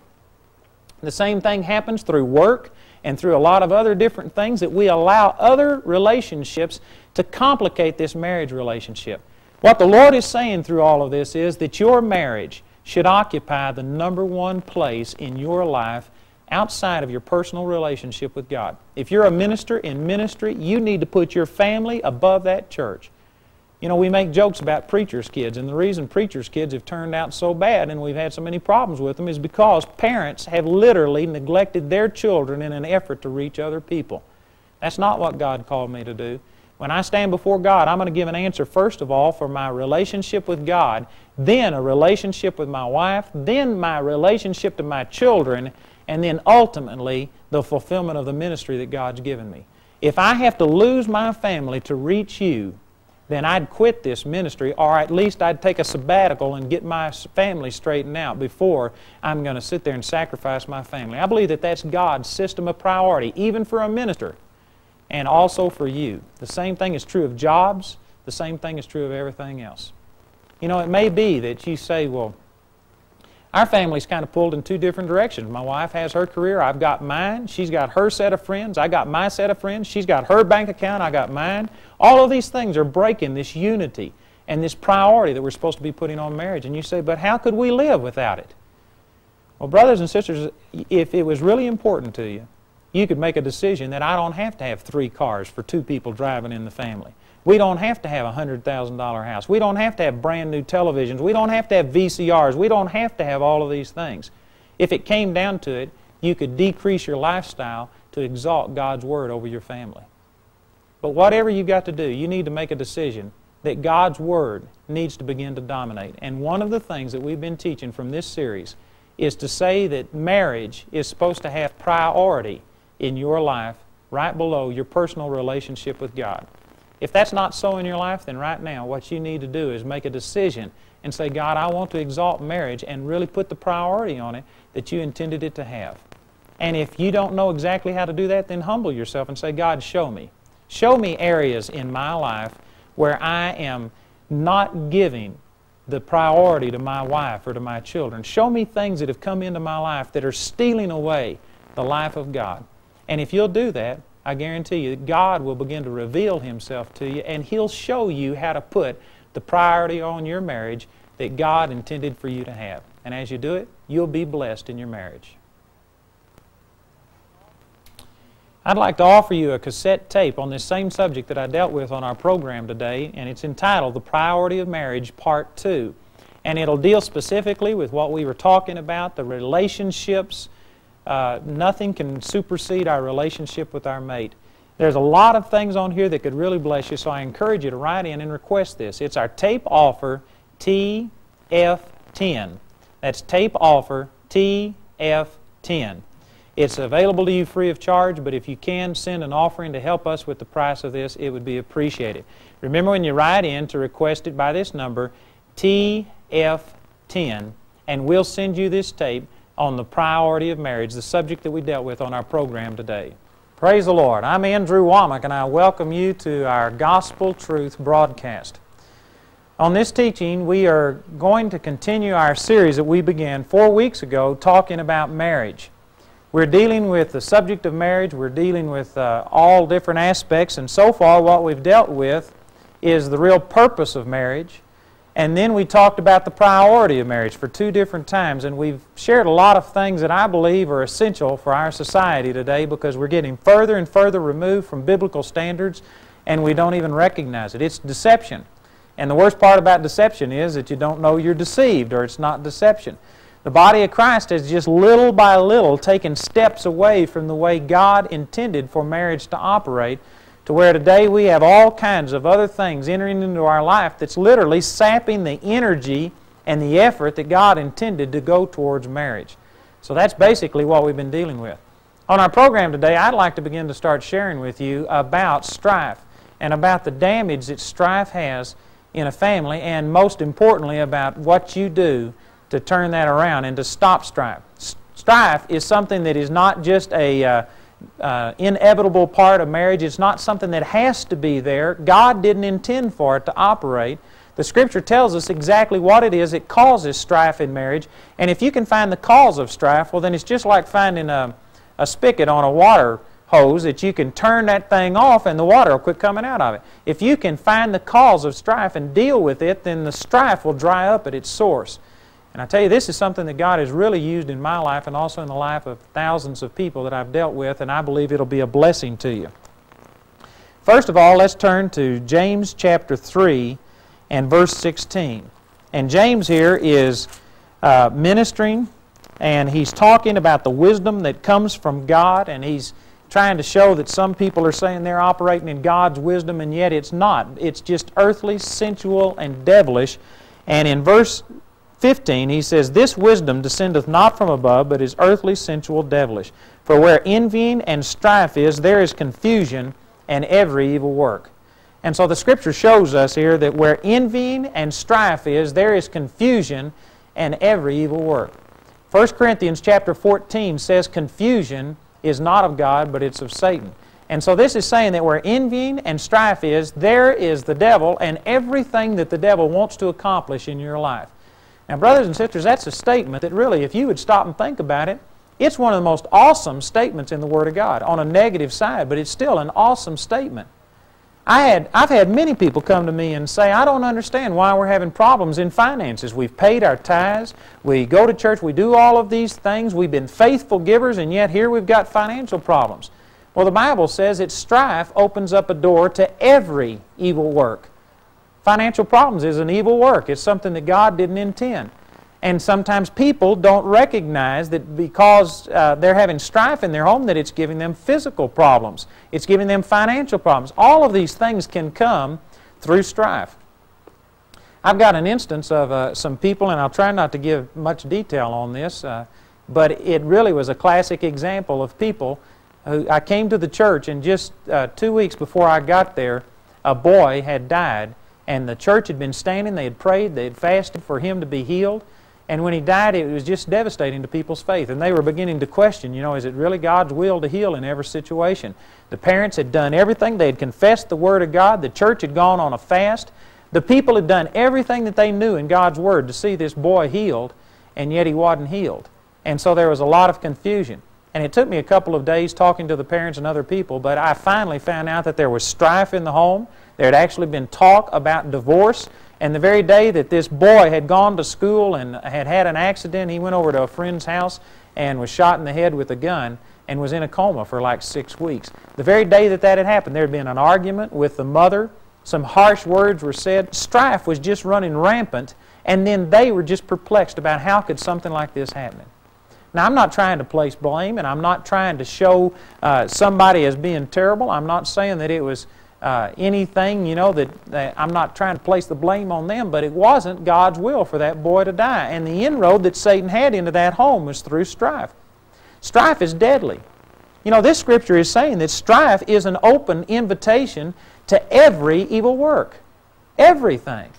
The same thing happens through work and through a lot of other different things that we allow other relationships to complicate this marriage relationship. What the Lord is saying through all of this is that your marriage should occupy the number one place in your life outside of your personal relationship with God. If you're a minister in ministry, you need to put your family above that church. You know, we make jokes about preachers' kids, and the reason preachers' kids have turned out so bad and we've had so many problems with them is because parents have literally neglected their children in an effort to reach other people. That's not what God called me to do. When I stand before God, I'm going to give an answer, first of all, for my relationship with God, then a relationship with my wife, then my relationship to my children, and then ultimately the fulfillment of the ministry that God's given me. If I have to lose my family to reach you, then I'd quit this ministry, or at least I'd take a sabbatical and get my family straightened out before I'm going to sit there and sacrifice my family. I believe that that's God's system of priority, even for a minister, and also for you. The same thing is true of jobs, the same thing is true of everything else. You know, it may be that you say, well, our family's kind of pulled in two different directions. My wife has her career, I've got mine. She's got her set of friends, I got my set of friends. She's got her bank account, I got mine. All of these things are breaking this unity and this priority that we're supposed to be putting on marriage. And you say, but how could we live without it? Well, brothers and sisters, if it was really important to you, you could make a decision that I don't have to have three cars for two people driving in the family. We don't have to have a $100,000 house. We don't have to have brand new televisions. We don't have to have VCRs. We don't have to have all of these things. If it came down to it, you could decrease your lifestyle to exalt God's Word over your family. But whatever you've got to do, you need to make a decision that God's Word needs to begin to dominate. And one of the things that we've been teaching from this series is to say that marriage is supposed to have priority in your life, right below your personal relationship with God. If that's not so in your life, then right now what you need to do is make a decision and say, God, I want to exalt marriage and really put the priority on it that you intended it to have. And if you don't know exactly how to do that, then humble yourself and say, God, show me. Show me areas in my life where I am not giving the priority to my wife or to my children. Show me things that have come into my life that are stealing away the life of God. And if you'll do that, I guarantee you, God will begin to reveal Himself to you and He'll show you how to put the priority on your marriage that God intended for you to have. And as you do it, you'll be blessed in your marriage. I'd like to offer you a cassette tape on this same subject that I dealt with on our program today, and it's entitled The Priority of Marriage, Part 2. And it'll deal specifically with what we were talking about the relationships uh, nothing can supersede our relationship with our mate. There's a lot of things on here that could really bless you, so I encourage you to write in and request this. It's our tape offer TF10. That's tape offer TF10. It's available to you free of charge, but if you can send an offering to help us with the price of this, it would be appreciated. Remember when you write in to request it by this number, TF10, and we'll send you this tape on the priority of marriage, the subject that we dealt with on our program today. Praise the Lord. I'm Andrew Wommack, and I welcome you to our Gospel Truth broadcast. On this teaching, we are going to continue our series that we began four weeks ago talking about marriage. We're dealing with the subject of marriage, we're dealing with uh, all different aspects, and so far what we've dealt with is the real purpose of marriage and then we talked about the priority of marriage for two different times, and we've shared a lot of things that I believe are essential for our society today because we're getting further and further removed from biblical standards and we don't even recognize it. It's deception. And the worst part about deception is that you don't know you're deceived or it's not deception. The body of Christ has just little by little taken steps away from the way God intended for marriage to operate to where today we have all kinds of other things entering into our life that's literally sapping the energy and the effort that God intended to go towards marriage. So that's basically what we've been dealing with. On our program today, I'd like to begin to start sharing with you about strife and about the damage that strife has in a family, and most importantly, about what you do to turn that around and to stop strife. Strife is something that is not just a uh, uh, inevitable part of marriage. It's not something that has to be there. God didn't intend for it to operate. The Scripture tells us exactly what it is that causes strife in marriage. And if you can find the cause of strife, well, then it's just like finding a, a spigot on a water hose that you can turn that thing off and the water will quit coming out of it. If you can find the cause of strife and deal with it, then the strife will dry up at its source. And I tell you, this is something that God has really used in my life and also in the life of thousands of people that I've dealt with, and I believe it'll be a blessing to you. First of all, let's turn to James chapter 3 and verse 16. And James here is uh, ministering, and he's talking about the wisdom that comes from God, and he's trying to show that some people are saying they're operating in God's wisdom, and yet it's not. It's just earthly, sensual, and devilish. And in verse 15, he says, This wisdom descendeth not from above, but is earthly, sensual, devilish. For where envying and strife is, there is confusion and every evil work. And so the Scripture shows us here that where envying and strife is, there is confusion and every evil work. 1 Corinthians chapter 14 says confusion is not of God, but it's of Satan. And so this is saying that where envying and strife is, there is the devil and everything that the devil wants to accomplish in your life. Now, brothers and sisters, that's a statement that really, if you would stop and think about it, it's one of the most awesome statements in the Word of God on a negative side, but it's still an awesome statement. I had, I've had many people come to me and say, I don't understand why we're having problems in finances. We've paid our tithes, we go to church, we do all of these things, we've been faithful givers, and yet here we've got financial problems. Well, the Bible says that strife opens up a door to every evil work. Financial problems is an evil work. It's something that God didn't intend. And sometimes people don't recognize that because uh, they're having strife in their home that it's giving them physical problems. It's giving them financial problems. All of these things can come through strife. I've got an instance of uh, some people, and I'll try not to give much detail on this, uh, but it really was a classic example of people who I came to the church, and just uh, two weeks before I got there, a boy had died, and the church had been standing. They had prayed, they had fasted for him to be healed. And when he died, it was just devastating to people's faith. And they were beginning to question, you know, is it really God's will to heal in every situation? The parents had done everything. They had confessed the Word of God. The church had gone on a fast. The people had done everything that they knew in God's Word to see this boy healed, and yet he wasn't healed. And so there was a lot of confusion. And it took me a couple of days talking to the parents and other people, but I finally found out that there was strife in the home. There had actually been talk about divorce. And the very day that this boy had gone to school and had had an accident, he went over to a friend's house and was shot in the head with a gun and was in a coma for like six weeks. The very day that that had happened, there had been an argument with the mother. Some harsh words were said. Strife was just running rampant, and then they were just perplexed about how could something like this happen. Now, I'm not trying to place blame, and I'm not trying to show uh, somebody as being terrible. I'm not saying that it was uh, anything, you know, that, that, I'm not trying to place the blame on them, but it wasn't God's will for that boy to die. And the inroad that Satan had into that home was through strife. Strife is deadly. You know, this scripture is saying that strife is an open invitation to every evil work. Everything.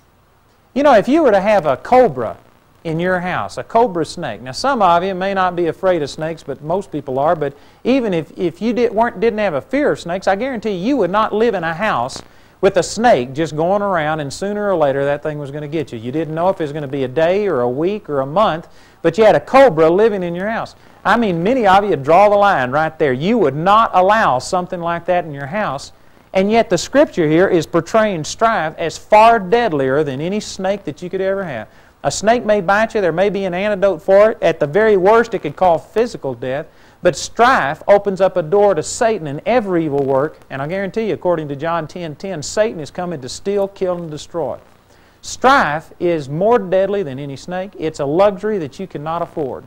You know, if you were to have a cobra in your house, a cobra snake. Now, some of you may not be afraid of snakes, but most people are. But even if, if you did, weren't, didn't have a fear of snakes, I guarantee you, would not live in a house with a snake just going around, and sooner or later that thing was going to get you. You didn't know if it was going to be a day or a week or a month, but you had a cobra living in your house. I mean, many of you draw the line right there. You would not allow something like that in your house. And yet the scripture here is portraying strife as far deadlier than any snake that you could ever have. A snake may bite you. There may be an antidote for it. At the very worst, it could cause physical death. But strife opens up a door to Satan and every evil work. And I guarantee you, according to John 10, 10, Satan is coming to steal, kill, and destroy. Strife is more deadly than any snake. It's a luxury that you cannot afford.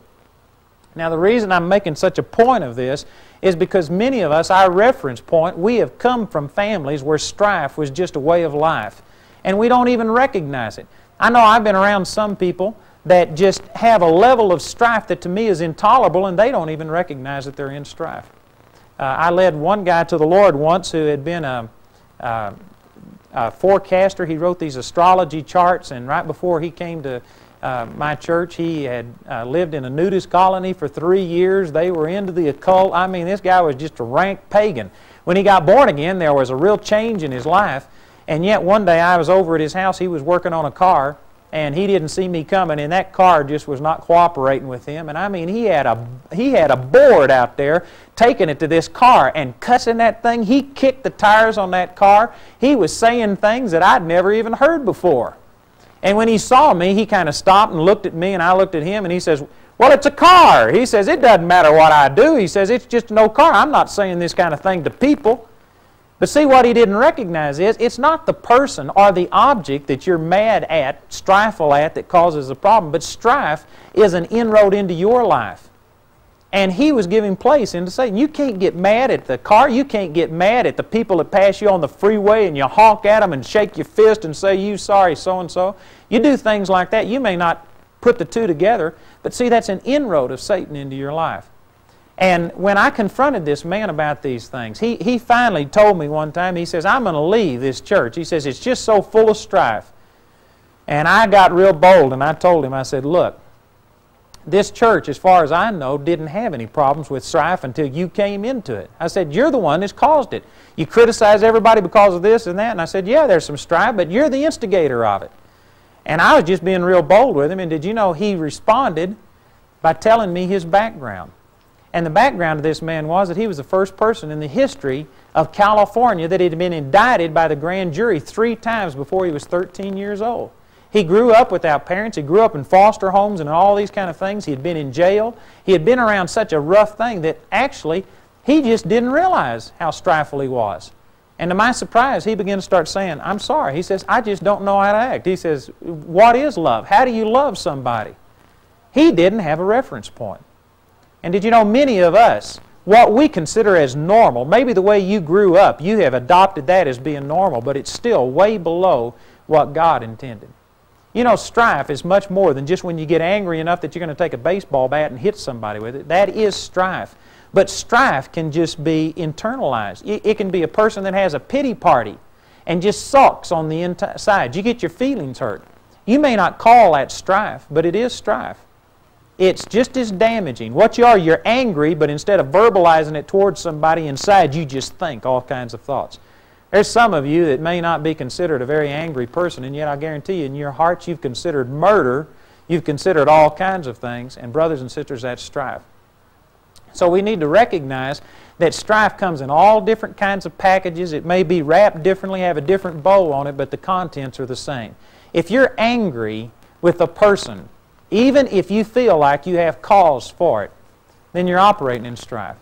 Now, the reason I'm making such a point of this is because many of us, our reference point, we have come from families where strife was just a way of life. And we don't even recognize it. I know I've been around some people that just have a level of strife that to me is intolerable and they don't even recognize that they're in strife. Uh, I led one guy to the Lord once who had been a, a, a, forecaster. He wrote these astrology charts, and right before he came to uh, my church, he had uh, lived in a nudist colony for three years. They were into the occult. I mean, this guy was just a rank pagan. When he got born again, there was a real change in his life. And yet one day I was over at his house, he was working on a car, and he didn't see me coming, and that car just was not cooperating with him. And I mean, he had a, he had a board out there taking it to this car and cussing that thing. He kicked the tires on that car. He was saying things that I'd never even heard before. And when he saw me, he kind of stopped and looked at me, and I looked at him, and he says, well, it's a car. He says, it doesn't matter what I do. He says, it's just no car. I'm not saying this kind of thing to people. But see, what he didn't recognize is it's not the person or the object that you're mad at, strifeful at, that causes the problem, but strife is an inroad into your life. And he was giving place into Satan. You can't get mad at the car. You can't get mad at the people that pass you on the freeway and you honk at them and shake your fist and say, You sorry, so and so. You do things like that. You may not put the two together, but see, that's an inroad of Satan into your life. And when I confronted this man about these things, he, he finally told me one time, he says, I'm going to leave this church. He says, it's just so full of strife. And I got real bold and I told him, I said, look, this church, as far as I know, didn't have any problems with strife until you came into it. I said, You're the one that's caused it. You criticize everybody because of this and that. And I said, Yeah, there's some strife, but you're the instigator of it. And I was just being real bold with him. And did you know he responded by telling me his background? And the background of this man was that he was the first person in the history of California that had been indicted by the grand jury three times before he was 13 years old. He grew up without parents. He grew up in foster homes and all these kind of things. He had been in jail. He had been around such a rough thing that actually he just didn't realize how strifeful he was. And to my surprise, he began to start saying, I'm sorry. He says, I just don't know how to act. He says, What is love? How do you love somebody? He didn't have a reference point. And did you know many of us, what we consider as normal, maybe the way you grew up, you have adopted that as being normal, but it's still way below what God intended. You know, strife is much more than just when you get angry enough that you're going to take a baseball bat and hit somebody with it. That is strife. But strife can just be internalized. It can be a person that has a pity party and just sulks on the inside. You get your feelings hurt. You may not call that strife, but it is strife. It's just as damaging. What you are, you're angry, but instead of verbalizing it towards somebody inside, you just think all kinds of thoughts. There's some of you that may not be considered a very angry person, and yet I guarantee you, in your hearts, you've considered murder, you've considered all kinds of things, and brothers and sisters, that's strife. So we need to recognize that strife comes in all different kinds of packages. It may be wrapped differently, have a different bow on it, but the contents are the same. If you're angry with a person, even if you feel like you have cause for it, then you're operating in strife.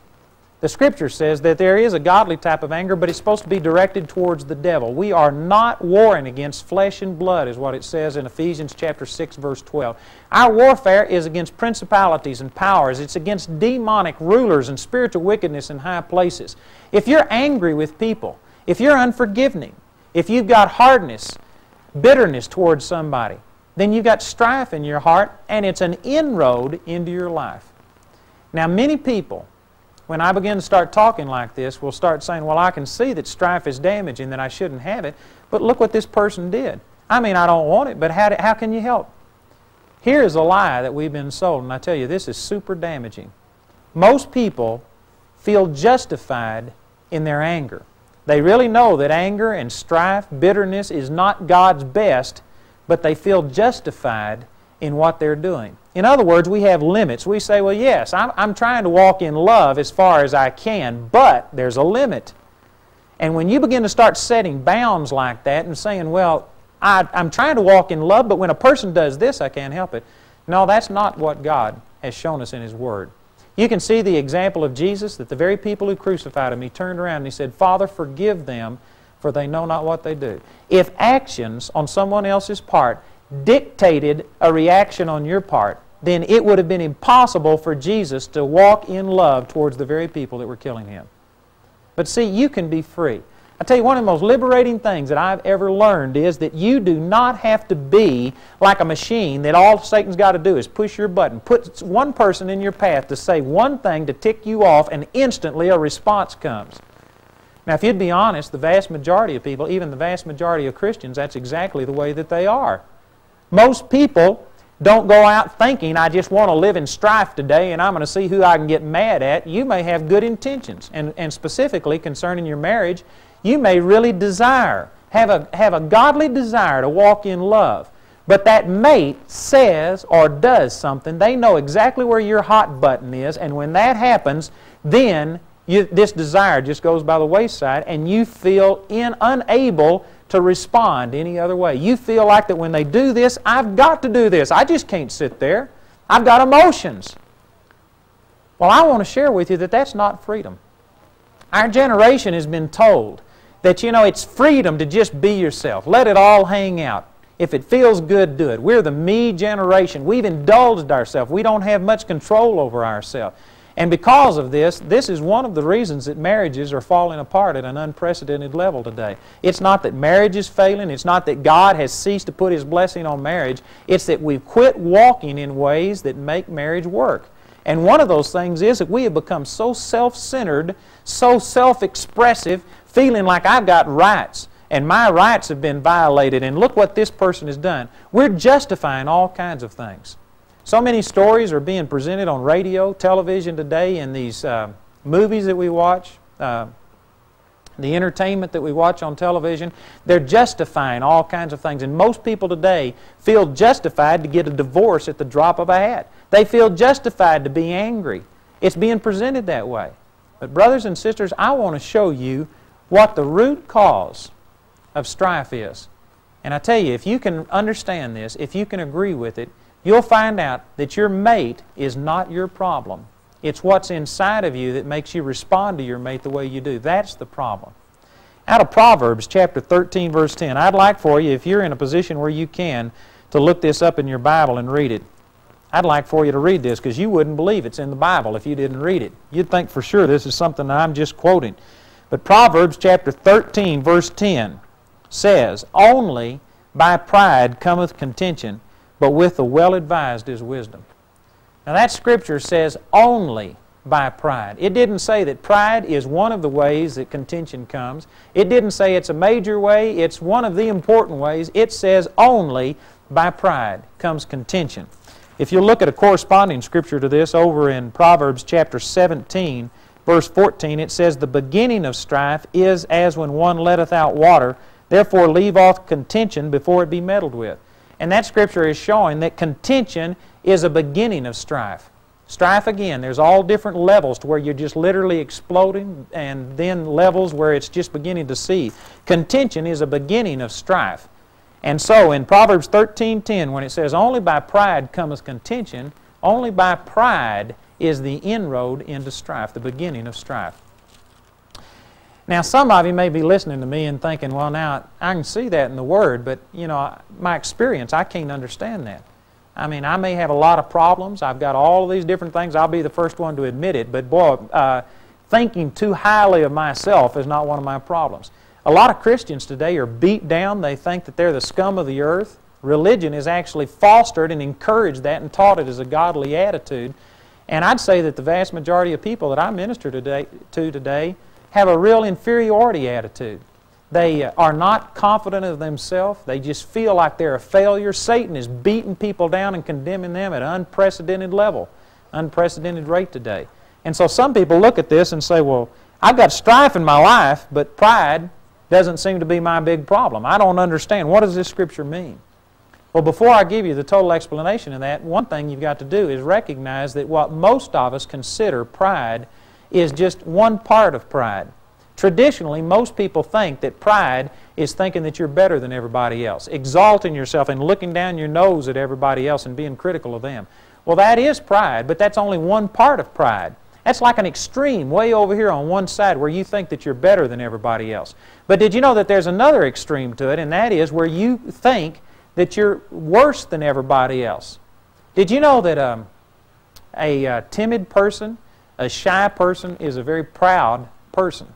The Scripture says that there is a godly type of anger, but it's supposed to be directed towards the devil. We are not warring against flesh and blood, is what it says in Ephesians chapter 6, verse 12. Our warfare is against principalities and powers. It's against demonic rulers and spiritual wickedness in high places. If you're angry with people, if you're unforgiving, if you've got hardness, bitterness towards somebody, then you've got strife in your heart, and it's an inroad into your life. Now, many people when I begin to start talking like this, we'll start saying, well, I can see that strife is damaging, that I shouldn't have it, but look what this person did. I mean, I don't want it, but how, do, how can you help? Here is a lie that we've been sold, and I tell you, this is super damaging. Most people feel justified in their anger. They really know that anger and strife, bitterness is not God's best, but they feel justified in what they're doing. In other words, we have limits. We say, well, yes, I'm, I'm trying to walk in love as far as I can, but there's a limit. And when you begin to start setting bounds like that and saying, well, I, I'm trying to walk in love, but when a person does this, I can't help it. No, that's not what God has shown us in His Word. You can see the example of Jesus that the very people who crucified Him, He turned around and He said, Father, forgive them, for they know not what they do. If actions on someone else's part dictated a reaction on your part, then it would have been impossible for Jesus to walk in love towards the very people that were killing him. But see, you can be free. I tell you, one of the most liberating things that I've ever learned is that you do not have to be like a machine that all Satan's got to do is push your button, put one person in your path to say one thing to tick you off, and instantly a response comes. Now, if you'd be honest, the vast majority of people, even the vast majority of Christians, that's exactly the way that they are. Most people don't go out thinking, I just want to live in strife today and I'm going to see who I can get mad at. You may have good intentions. And, and specifically concerning your marriage, you may really desire, have a, have a godly desire to walk in love. But that mate says or does something, they know exactly where your hot button is, and when that happens, then you, this desire just goes by the wayside and you feel in, unable to respond any other way. You feel like that when they do this, I've got to do this. I just can't sit there. I've got emotions. Well, I want to share with you that that's not freedom. Our generation has been told that, you know, it's freedom to just be yourself. Let it all hang out. If it feels good, do it. We're the me generation. We've indulged ourselves. We don't have much control over ourselves. And because of this, this is one of the reasons that marriages are falling apart at an unprecedented level today. It's not that marriage is failing. It's not that God has ceased to put His blessing on marriage. It's that we've quit walking in ways that make marriage work. And one of those things is that we have become so self-centered, so self-expressive, feeling like I've got rights and my rights have been violated and look what this person has done. We're justifying all kinds of things. So many stories are being presented on radio, television today, in these uh, movies that we watch, uh, the entertainment that we watch on television. They're justifying all kinds of things. And most people today feel justified to get a divorce at the drop of a hat. They feel justified to be angry. It's being presented that way. But, brothers and sisters, I want to show you what the root cause of strife is. And I tell you, if you can understand this, if you can agree with it, you'll find out that your mate is not your problem. It's what's inside of you that makes you respond to your mate the way you do. That's the problem. Out of Proverbs chapter 13, verse 10, I'd like for you, if you're in a position where you can, to look this up in your Bible and read it. I'd like for you to read this because you wouldn't believe it's in the Bible if you didn't read it. You'd think for sure this is something I'm just quoting. But Proverbs chapter 13, verse 10 says, Only by pride cometh contention, but with the well advised is wisdom. Now that scripture says only by pride. It didn't say that pride is one of the ways that contention comes. It didn't say it's a major way, it's one of the important ways. It says only by pride comes contention. If you look at a corresponding scripture to this over in Proverbs chapter 17, verse 14, it says, The beginning of strife is as when one letteth out water, therefore leave off contention before it be meddled with. And that scripture is showing that contention is a beginning of strife. Strife again, there's all different levels to where you're just literally exploding and then levels where it's just beginning to see. Contention is a beginning of strife. And so in Proverbs 13:10 when it says only by pride cometh contention, only by pride is the inroad into strife, the beginning of strife. Now some of you may be listening to me and thinking, well now I can see that in the word, but you know, my experience I can't understand that. I mean, I may have a lot of problems. I've got all of these different things. I'll be the first one to admit it. But boy, uh, thinking too highly of myself is not one of my problems. A lot of Christians today are beat down. They think that they're the scum of the earth. Religion has actually fostered and encouraged that and taught it as a godly attitude. And I'd say that the vast majority of people that I minister today, to today have a real inferiority attitude. They uh, are not confident of themselves. They just feel like they're a failure. Satan is beating people down and condemning them at an unprecedented level, unprecedented rate today. And so some people look at this and say, well, I've got strife in my life, but pride doesn't seem to be my big problem. I don't understand. What does this scripture mean? Well, before I give you the total explanation of that, one thing you've got to do is recognize that what most of us consider pride is just one part of pride. Traditionally, most people think that pride is thinking that you're better than everybody else, exalting yourself and looking down your nose at everybody else and being critical of them. Well, that is pride, but that's only one part of pride. That's like an extreme way over here on one side where you think that you're better than everybody else. But did you know that there's another extreme to it, and that is where you think that you're worse than everybody else? Did you know that um, a uh, timid person, a shy person, is a very proud person?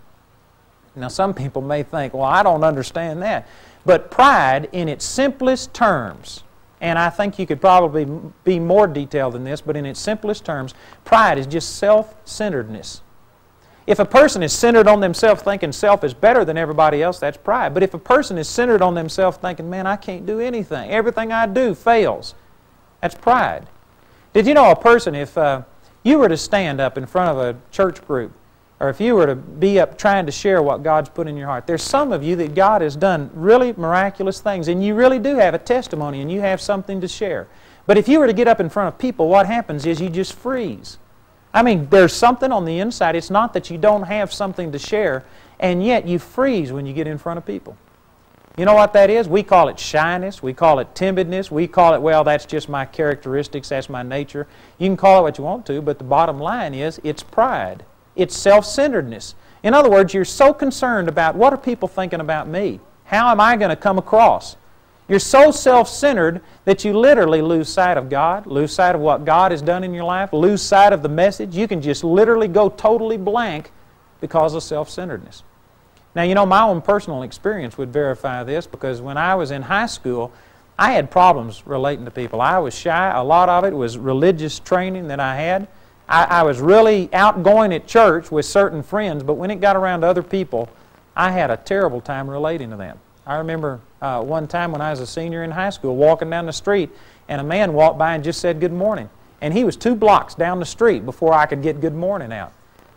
Now, some people may think, well, I don't understand that. But pride, in its simplest terms, and I think you could probably be more detailed than this, but in its simplest terms, pride is just self centeredness. If a person is centered on themselves thinking self is better than everybody else, that's pride. But if a person is centered on themselves thinking, man, I can't do anything, everything I do fails, that's pride. Did you know a person, if uh, you were to stand up in front of a church group or if you were to be up trying to share what God's put in your heart, there's some of you that God has done really miraculous things, and you really do have a testimony and you have something to share. But if you were to get up in front of people, what happens is you just freeze. I mean, there's something on the inside. It's not that you don't have something to share, and yet you freeze when you get in front of people. You know what that is? We call it shyness. We call it timidness. We call it, well, that's just my characteristics. That's my nature. You can call it what you want to, but the bottom line is it's pride. It's self-centeredness. In other words, you're so concerned about what are people thinking about me? How am I going to come across? You're so self-centered that you literally lose sight of God, lose sight of what God has done in your life, lose sight of the message. You can just literally go totally blank because of self-centeredness. Now, you know, my own personal experience would verify this because when I was in high school, I had problems relating to people. I was shy. A lot of it was religious training that I had. I, I, was really outgoing at church with certain friends, but when it got around to other people, I had a terrible time relating to them. I remember uh, one time when I was a senior in high school walking down the street, and a man walked by and just said good morning. And he was two blocks down the street before I could get good morning out.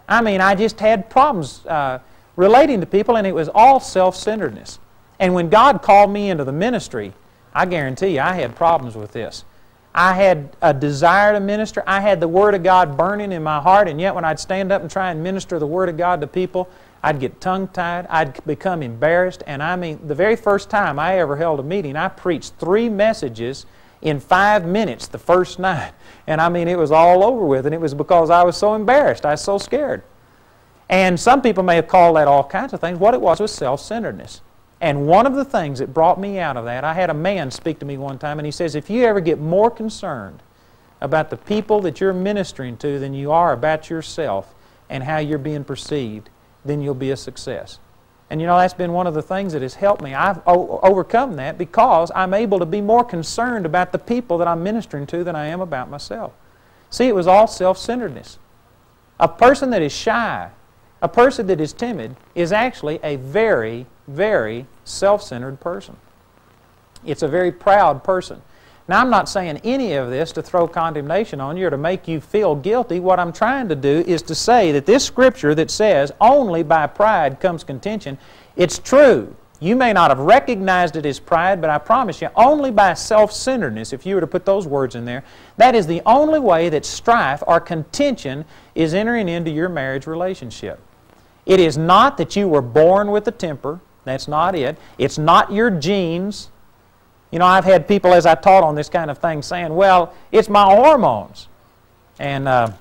I mean, I just had problems uh, relating to people, and it was all self centeredness. And when God called me into the ministry, I guarantee you I had problems with this. I had a desire to minister. I had the Word of God burning in my heart, and yet when I'd stand up and try and minister the Word of God to people, I'd get tongue tied. I'd become embarrassed. And I mean, the very first time I ever held a meeting, I preached three messages in five minutes the first night. And I mean, it was all over with, and it was because I was so embarrassed. I was so scared. And some people may have called that all kinds of things. What it was was self centeredness. And one of the things that brought me out of that, I had a man speak to me one time, and he says, if you ever get more concerned about the people that you're ministering to than you are about yourself and how you're being perceived, then you'll be a success. And you know, that's been one of the things that has helped me. I've overcome that because I'm able to be more concerned about the people that I'm ministering to than I am about myself. See, it was all self centeredness. A person that is shy, a person that is timid, is actually a very, very self centered person. It's a very proud person. Now, I'm not saying any of this to throw condemnation on you or to make you feel guilty. What I'm trying to do is to say that this scripture that says only by pride comes contention, it's true. You may not have recognized it as pride, but I promise you, only by self centeredness, if you were to put those words in there, that is the only way that strife or contention is entering into your marriage relationship. It is not that you were born with a temper. That's not it. It's not your genes. You know, I've had people, as I taught on this kind of thing, saying, well, it's my hormones. And, uh,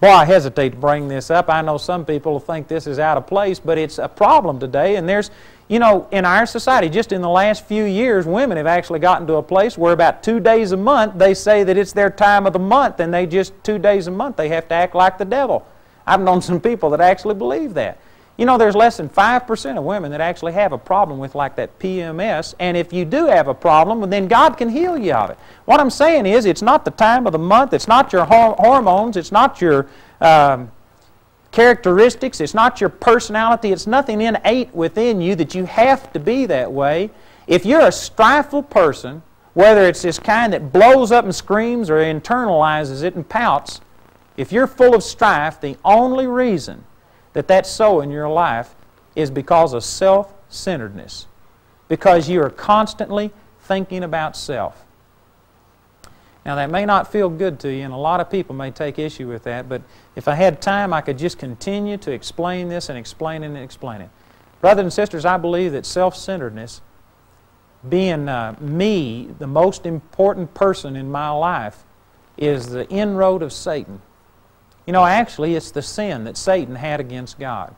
boy, I hesitate to bring this up. I know some people think this is out of place, but it's a problem today. And there's, you know, in our society, just in the last few years, women have actually gotten to a place where about two days a month they say that it's their time of the month, and they just, two days a month, they have to act like the devil. I've known some people that actually believe that. You know, there's less than 5% of women that actually have a problem with like that PMS, and if you do have a problem, then God can heal you of it. What I'm saying is, it's not the time of the month, it's not your hormones, it's not your um, characteristics, it's not your personality, it's nothing innate within you that you have to be that way. If you're a strifeful person, whether it's this kind that blows up and screams or internalizes it and pouts, if you're full of strife, the only reason that that's so in your life is because of self centeredness, because you are constantly thinking about self. Now, that may not feel good to you, and a lot of people may take issue with that, but if I had time, I could just continue to explain this and explain it and explain it. Brothers and sisters, I believe that self centeredness, being uh, me, the most important person in my life, is the inroad of Satan you know, actually, it's the sin that Satan had against God.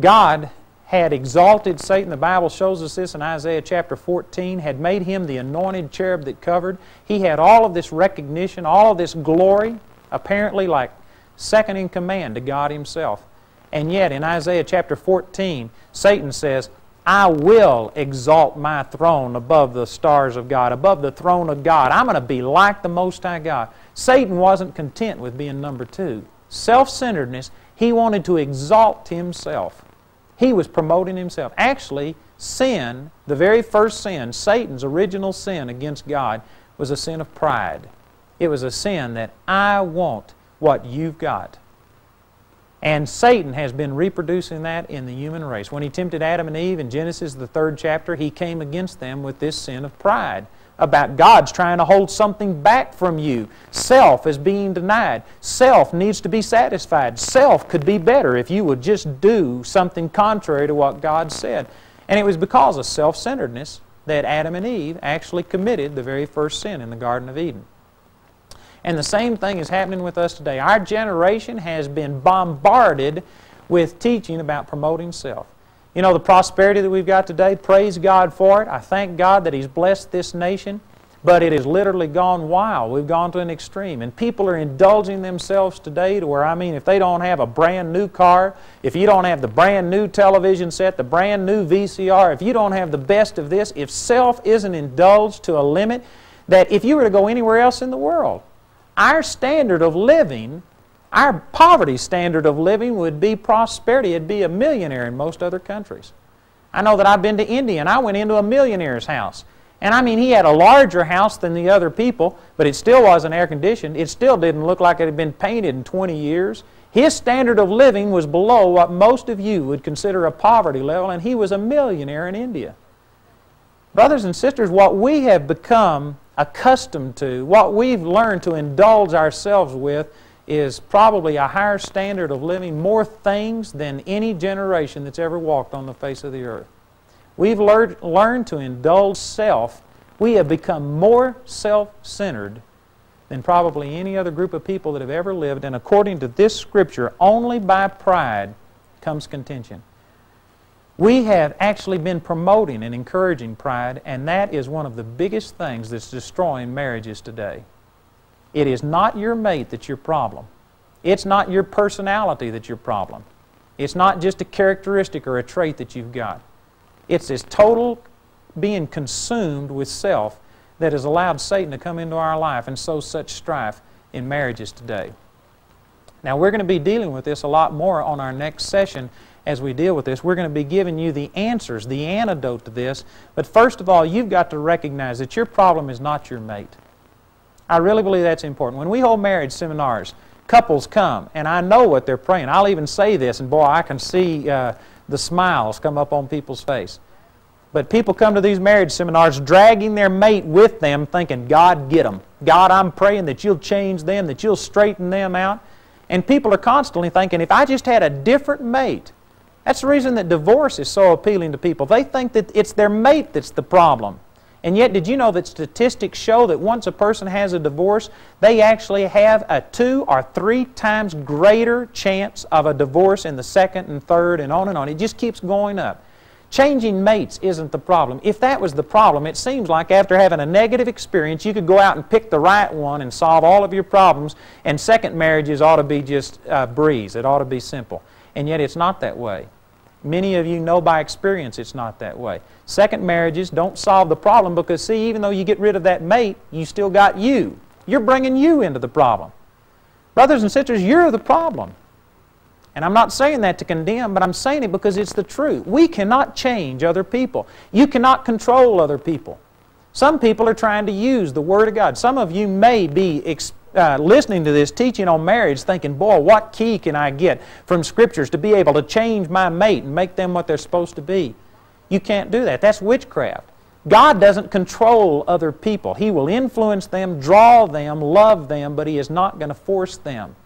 God had exalted Satan. The Bible shows us this in Isaiah chapter 14, had made him the anointed cherub that covered. He had all of this recognition, all of this glory, apparently like second in command to God Himself. And yet, in Isaiah chapter 14, Satan says, I will exalt my throne above the stars of God, above the throne of God. I'm going to be like the Most High God. Satan wasn't content with being number two. Self centeredness, he wanted to exalt himself. He was promoting himself. Actually, sin, the very first sin, Satan's original sin against God, was a sin of pride. It was a sin that I want what you've got. And Satan has been reproducing that in the human race. When he tempted Adam and Eve in Genesis, the third chapter, he came against them with this sin of pride about God's trying to hold something back from you. Self is being denied. Self needs to be satisfied. Self could be better if you would just do something contrary to what God said. And it was because of self centeredness that Adam and Eve actually committed the very first sin in the Garden of Eden. And the same thing is happening with us today. Our generation has been bombarded with teaching about promoting self. You know, the prosperity that we've got today, praise God for it. I thank God that He's blessed this nation, but it has literally gone wild. We've gone to an extreme. And people are indulging themselves today to where, I mean, if they don't have a brand new car, if you don't have the brand new television set, the brand new VCR, if you don't have the best of this, if self isn't indulged to a limit, that if you were to go anywhere else in the world, our standard of living our poverty standard of living would be prosperity. It'd be a millionaire in most other countries. I know that I've been to India and I went into a millionaire's house. And I mean, he had a larger house than the other people, but it still wasn't air conditioned. It still didn't look like it had been painted in 20 years. His standard of living was below what most of you would consider a poverty level, and he was a millionaire in India. Brothers and sisters, what we have become accustomed to, what we've learned to indulge ourselves with, is probably a higher standard of living, more things than any generation that's ever walked on the face of the earth. We've learned, learned to indulge self. We have become more self centered than probably any other group of people that have ever lived. And according to this scripture, only by pride comes contention. We have actually been promoting and encouraging pride, and that is one of the biggest things that's destroying marriages today. It is not your mate that's your problem. It's not your personality that's your problem. It's not just a characteristic or a trait that you've got. It's this total being consumed with self that has allowed Satan to come into our life and sow such strife in marriages today. Now, we're going to be dealing with this a lot more on our next session as we deal with this. We're going to be giving you the answers, the antidote to this. But first of all, you've got to recognize that your problem is not your mate. I really believe that's important. When we hold marriage seminars, couples come, and I know what they're praying. I'll even say this, and boy, I can see uh, the smiles come up on people's face. But people come to these marriage seminars dragging their mate with them, thinking, God, get them. God, I'm praying that you'll change them, that you'll straighten them out. And people are constantly thinking, if I just had a different mate, that's the reason that divorce is so appealing to people. They think that it's their mate that's the problem. And yet, did you know that statistics show that once a person has a divorce, they actually have a two or three times greater chance of a divorce in the second and third and on and on. It just keeps going up. Changing mates isn't the problem. If that was the problem, it seems like after having a negative experience, you could go out and pick the right one and solve all of your problems, and second marriages ought to be just a breeze. It ought to be simple. And yet it's not that way. Many of you know by experience it's not that way. Second marriages don't solve the problem because, see, even though you get rid of that mate, you still got you. You're bringing you into the problem. Brothers and sisters, you're the problem. And I'm not saying that to condemn, but I'm saying it because it's the truth. We cannot change other people. You cannot control other people. Some people are trying to use the Word of God. Some of you may be uh, listening to this teaching on marriage thinking, boy, what key can I get from Scriptures to be able to change my mate and make them what they're supposed to be? You can't do that. That's witchcraft. God doesn't control other people. He will influence them, draw them, love them, but He is not going to force them.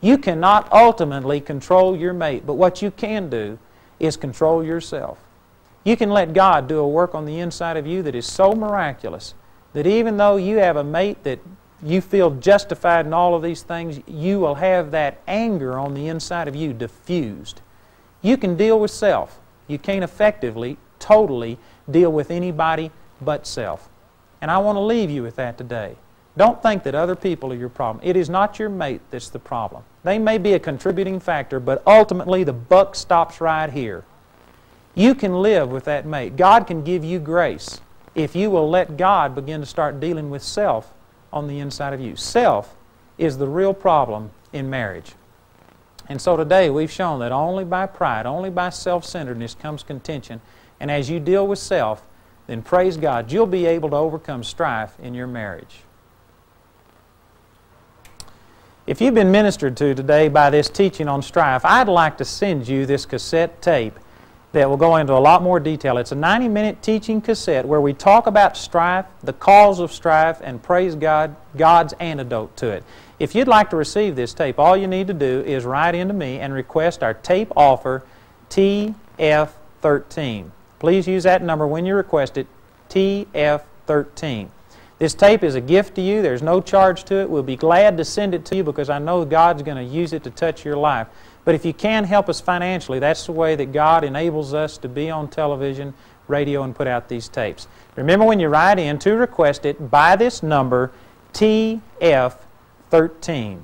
You cannot ultimately control your mate, but what you can do is control yourself. You can let God do a work on the inside of you that is so miraculous that even though you have a mate that you feel justified in all of these things, you will have that anger on the inside of you diffused. You can deal with self. You can't effectively, totally deal with anybody but self. And I want to leave you with that today. Don't think that other people are your problem. It is not your mate that's the problem. They may be a contributing factor, but ultimately the buck stops right here. You can live with that mate. God can give you grace if you will let God begin to start dealing with self on the inside of you. Self is the real problem in marriage. And so today we've shown that only by pride, only by self-centeredness comes contention. And as you deal with self, then praise God, you'll be able to overcome strife in your marriage. If you've been ministered to today by this teaching on strife, I'd like to send you this cassette tape that will go into a lot more detail. It's a 90 minute teaching cassette where we talk about strife, the cause of strife, and praise God, God's antidote to it. If you'd like to receive this tape, all you need to do is write into me and request our tape offer TF13. Please use that number when you request it, TF13. This tape is a gift to you. There's no charge to it. We'll be glad to send it to you because I know God's going to use it to touch your life. But if you can help us financially, that's the way that God enables us to be on television, radio, and put out these tapes. Remember when you write in to request it, by this number TF13.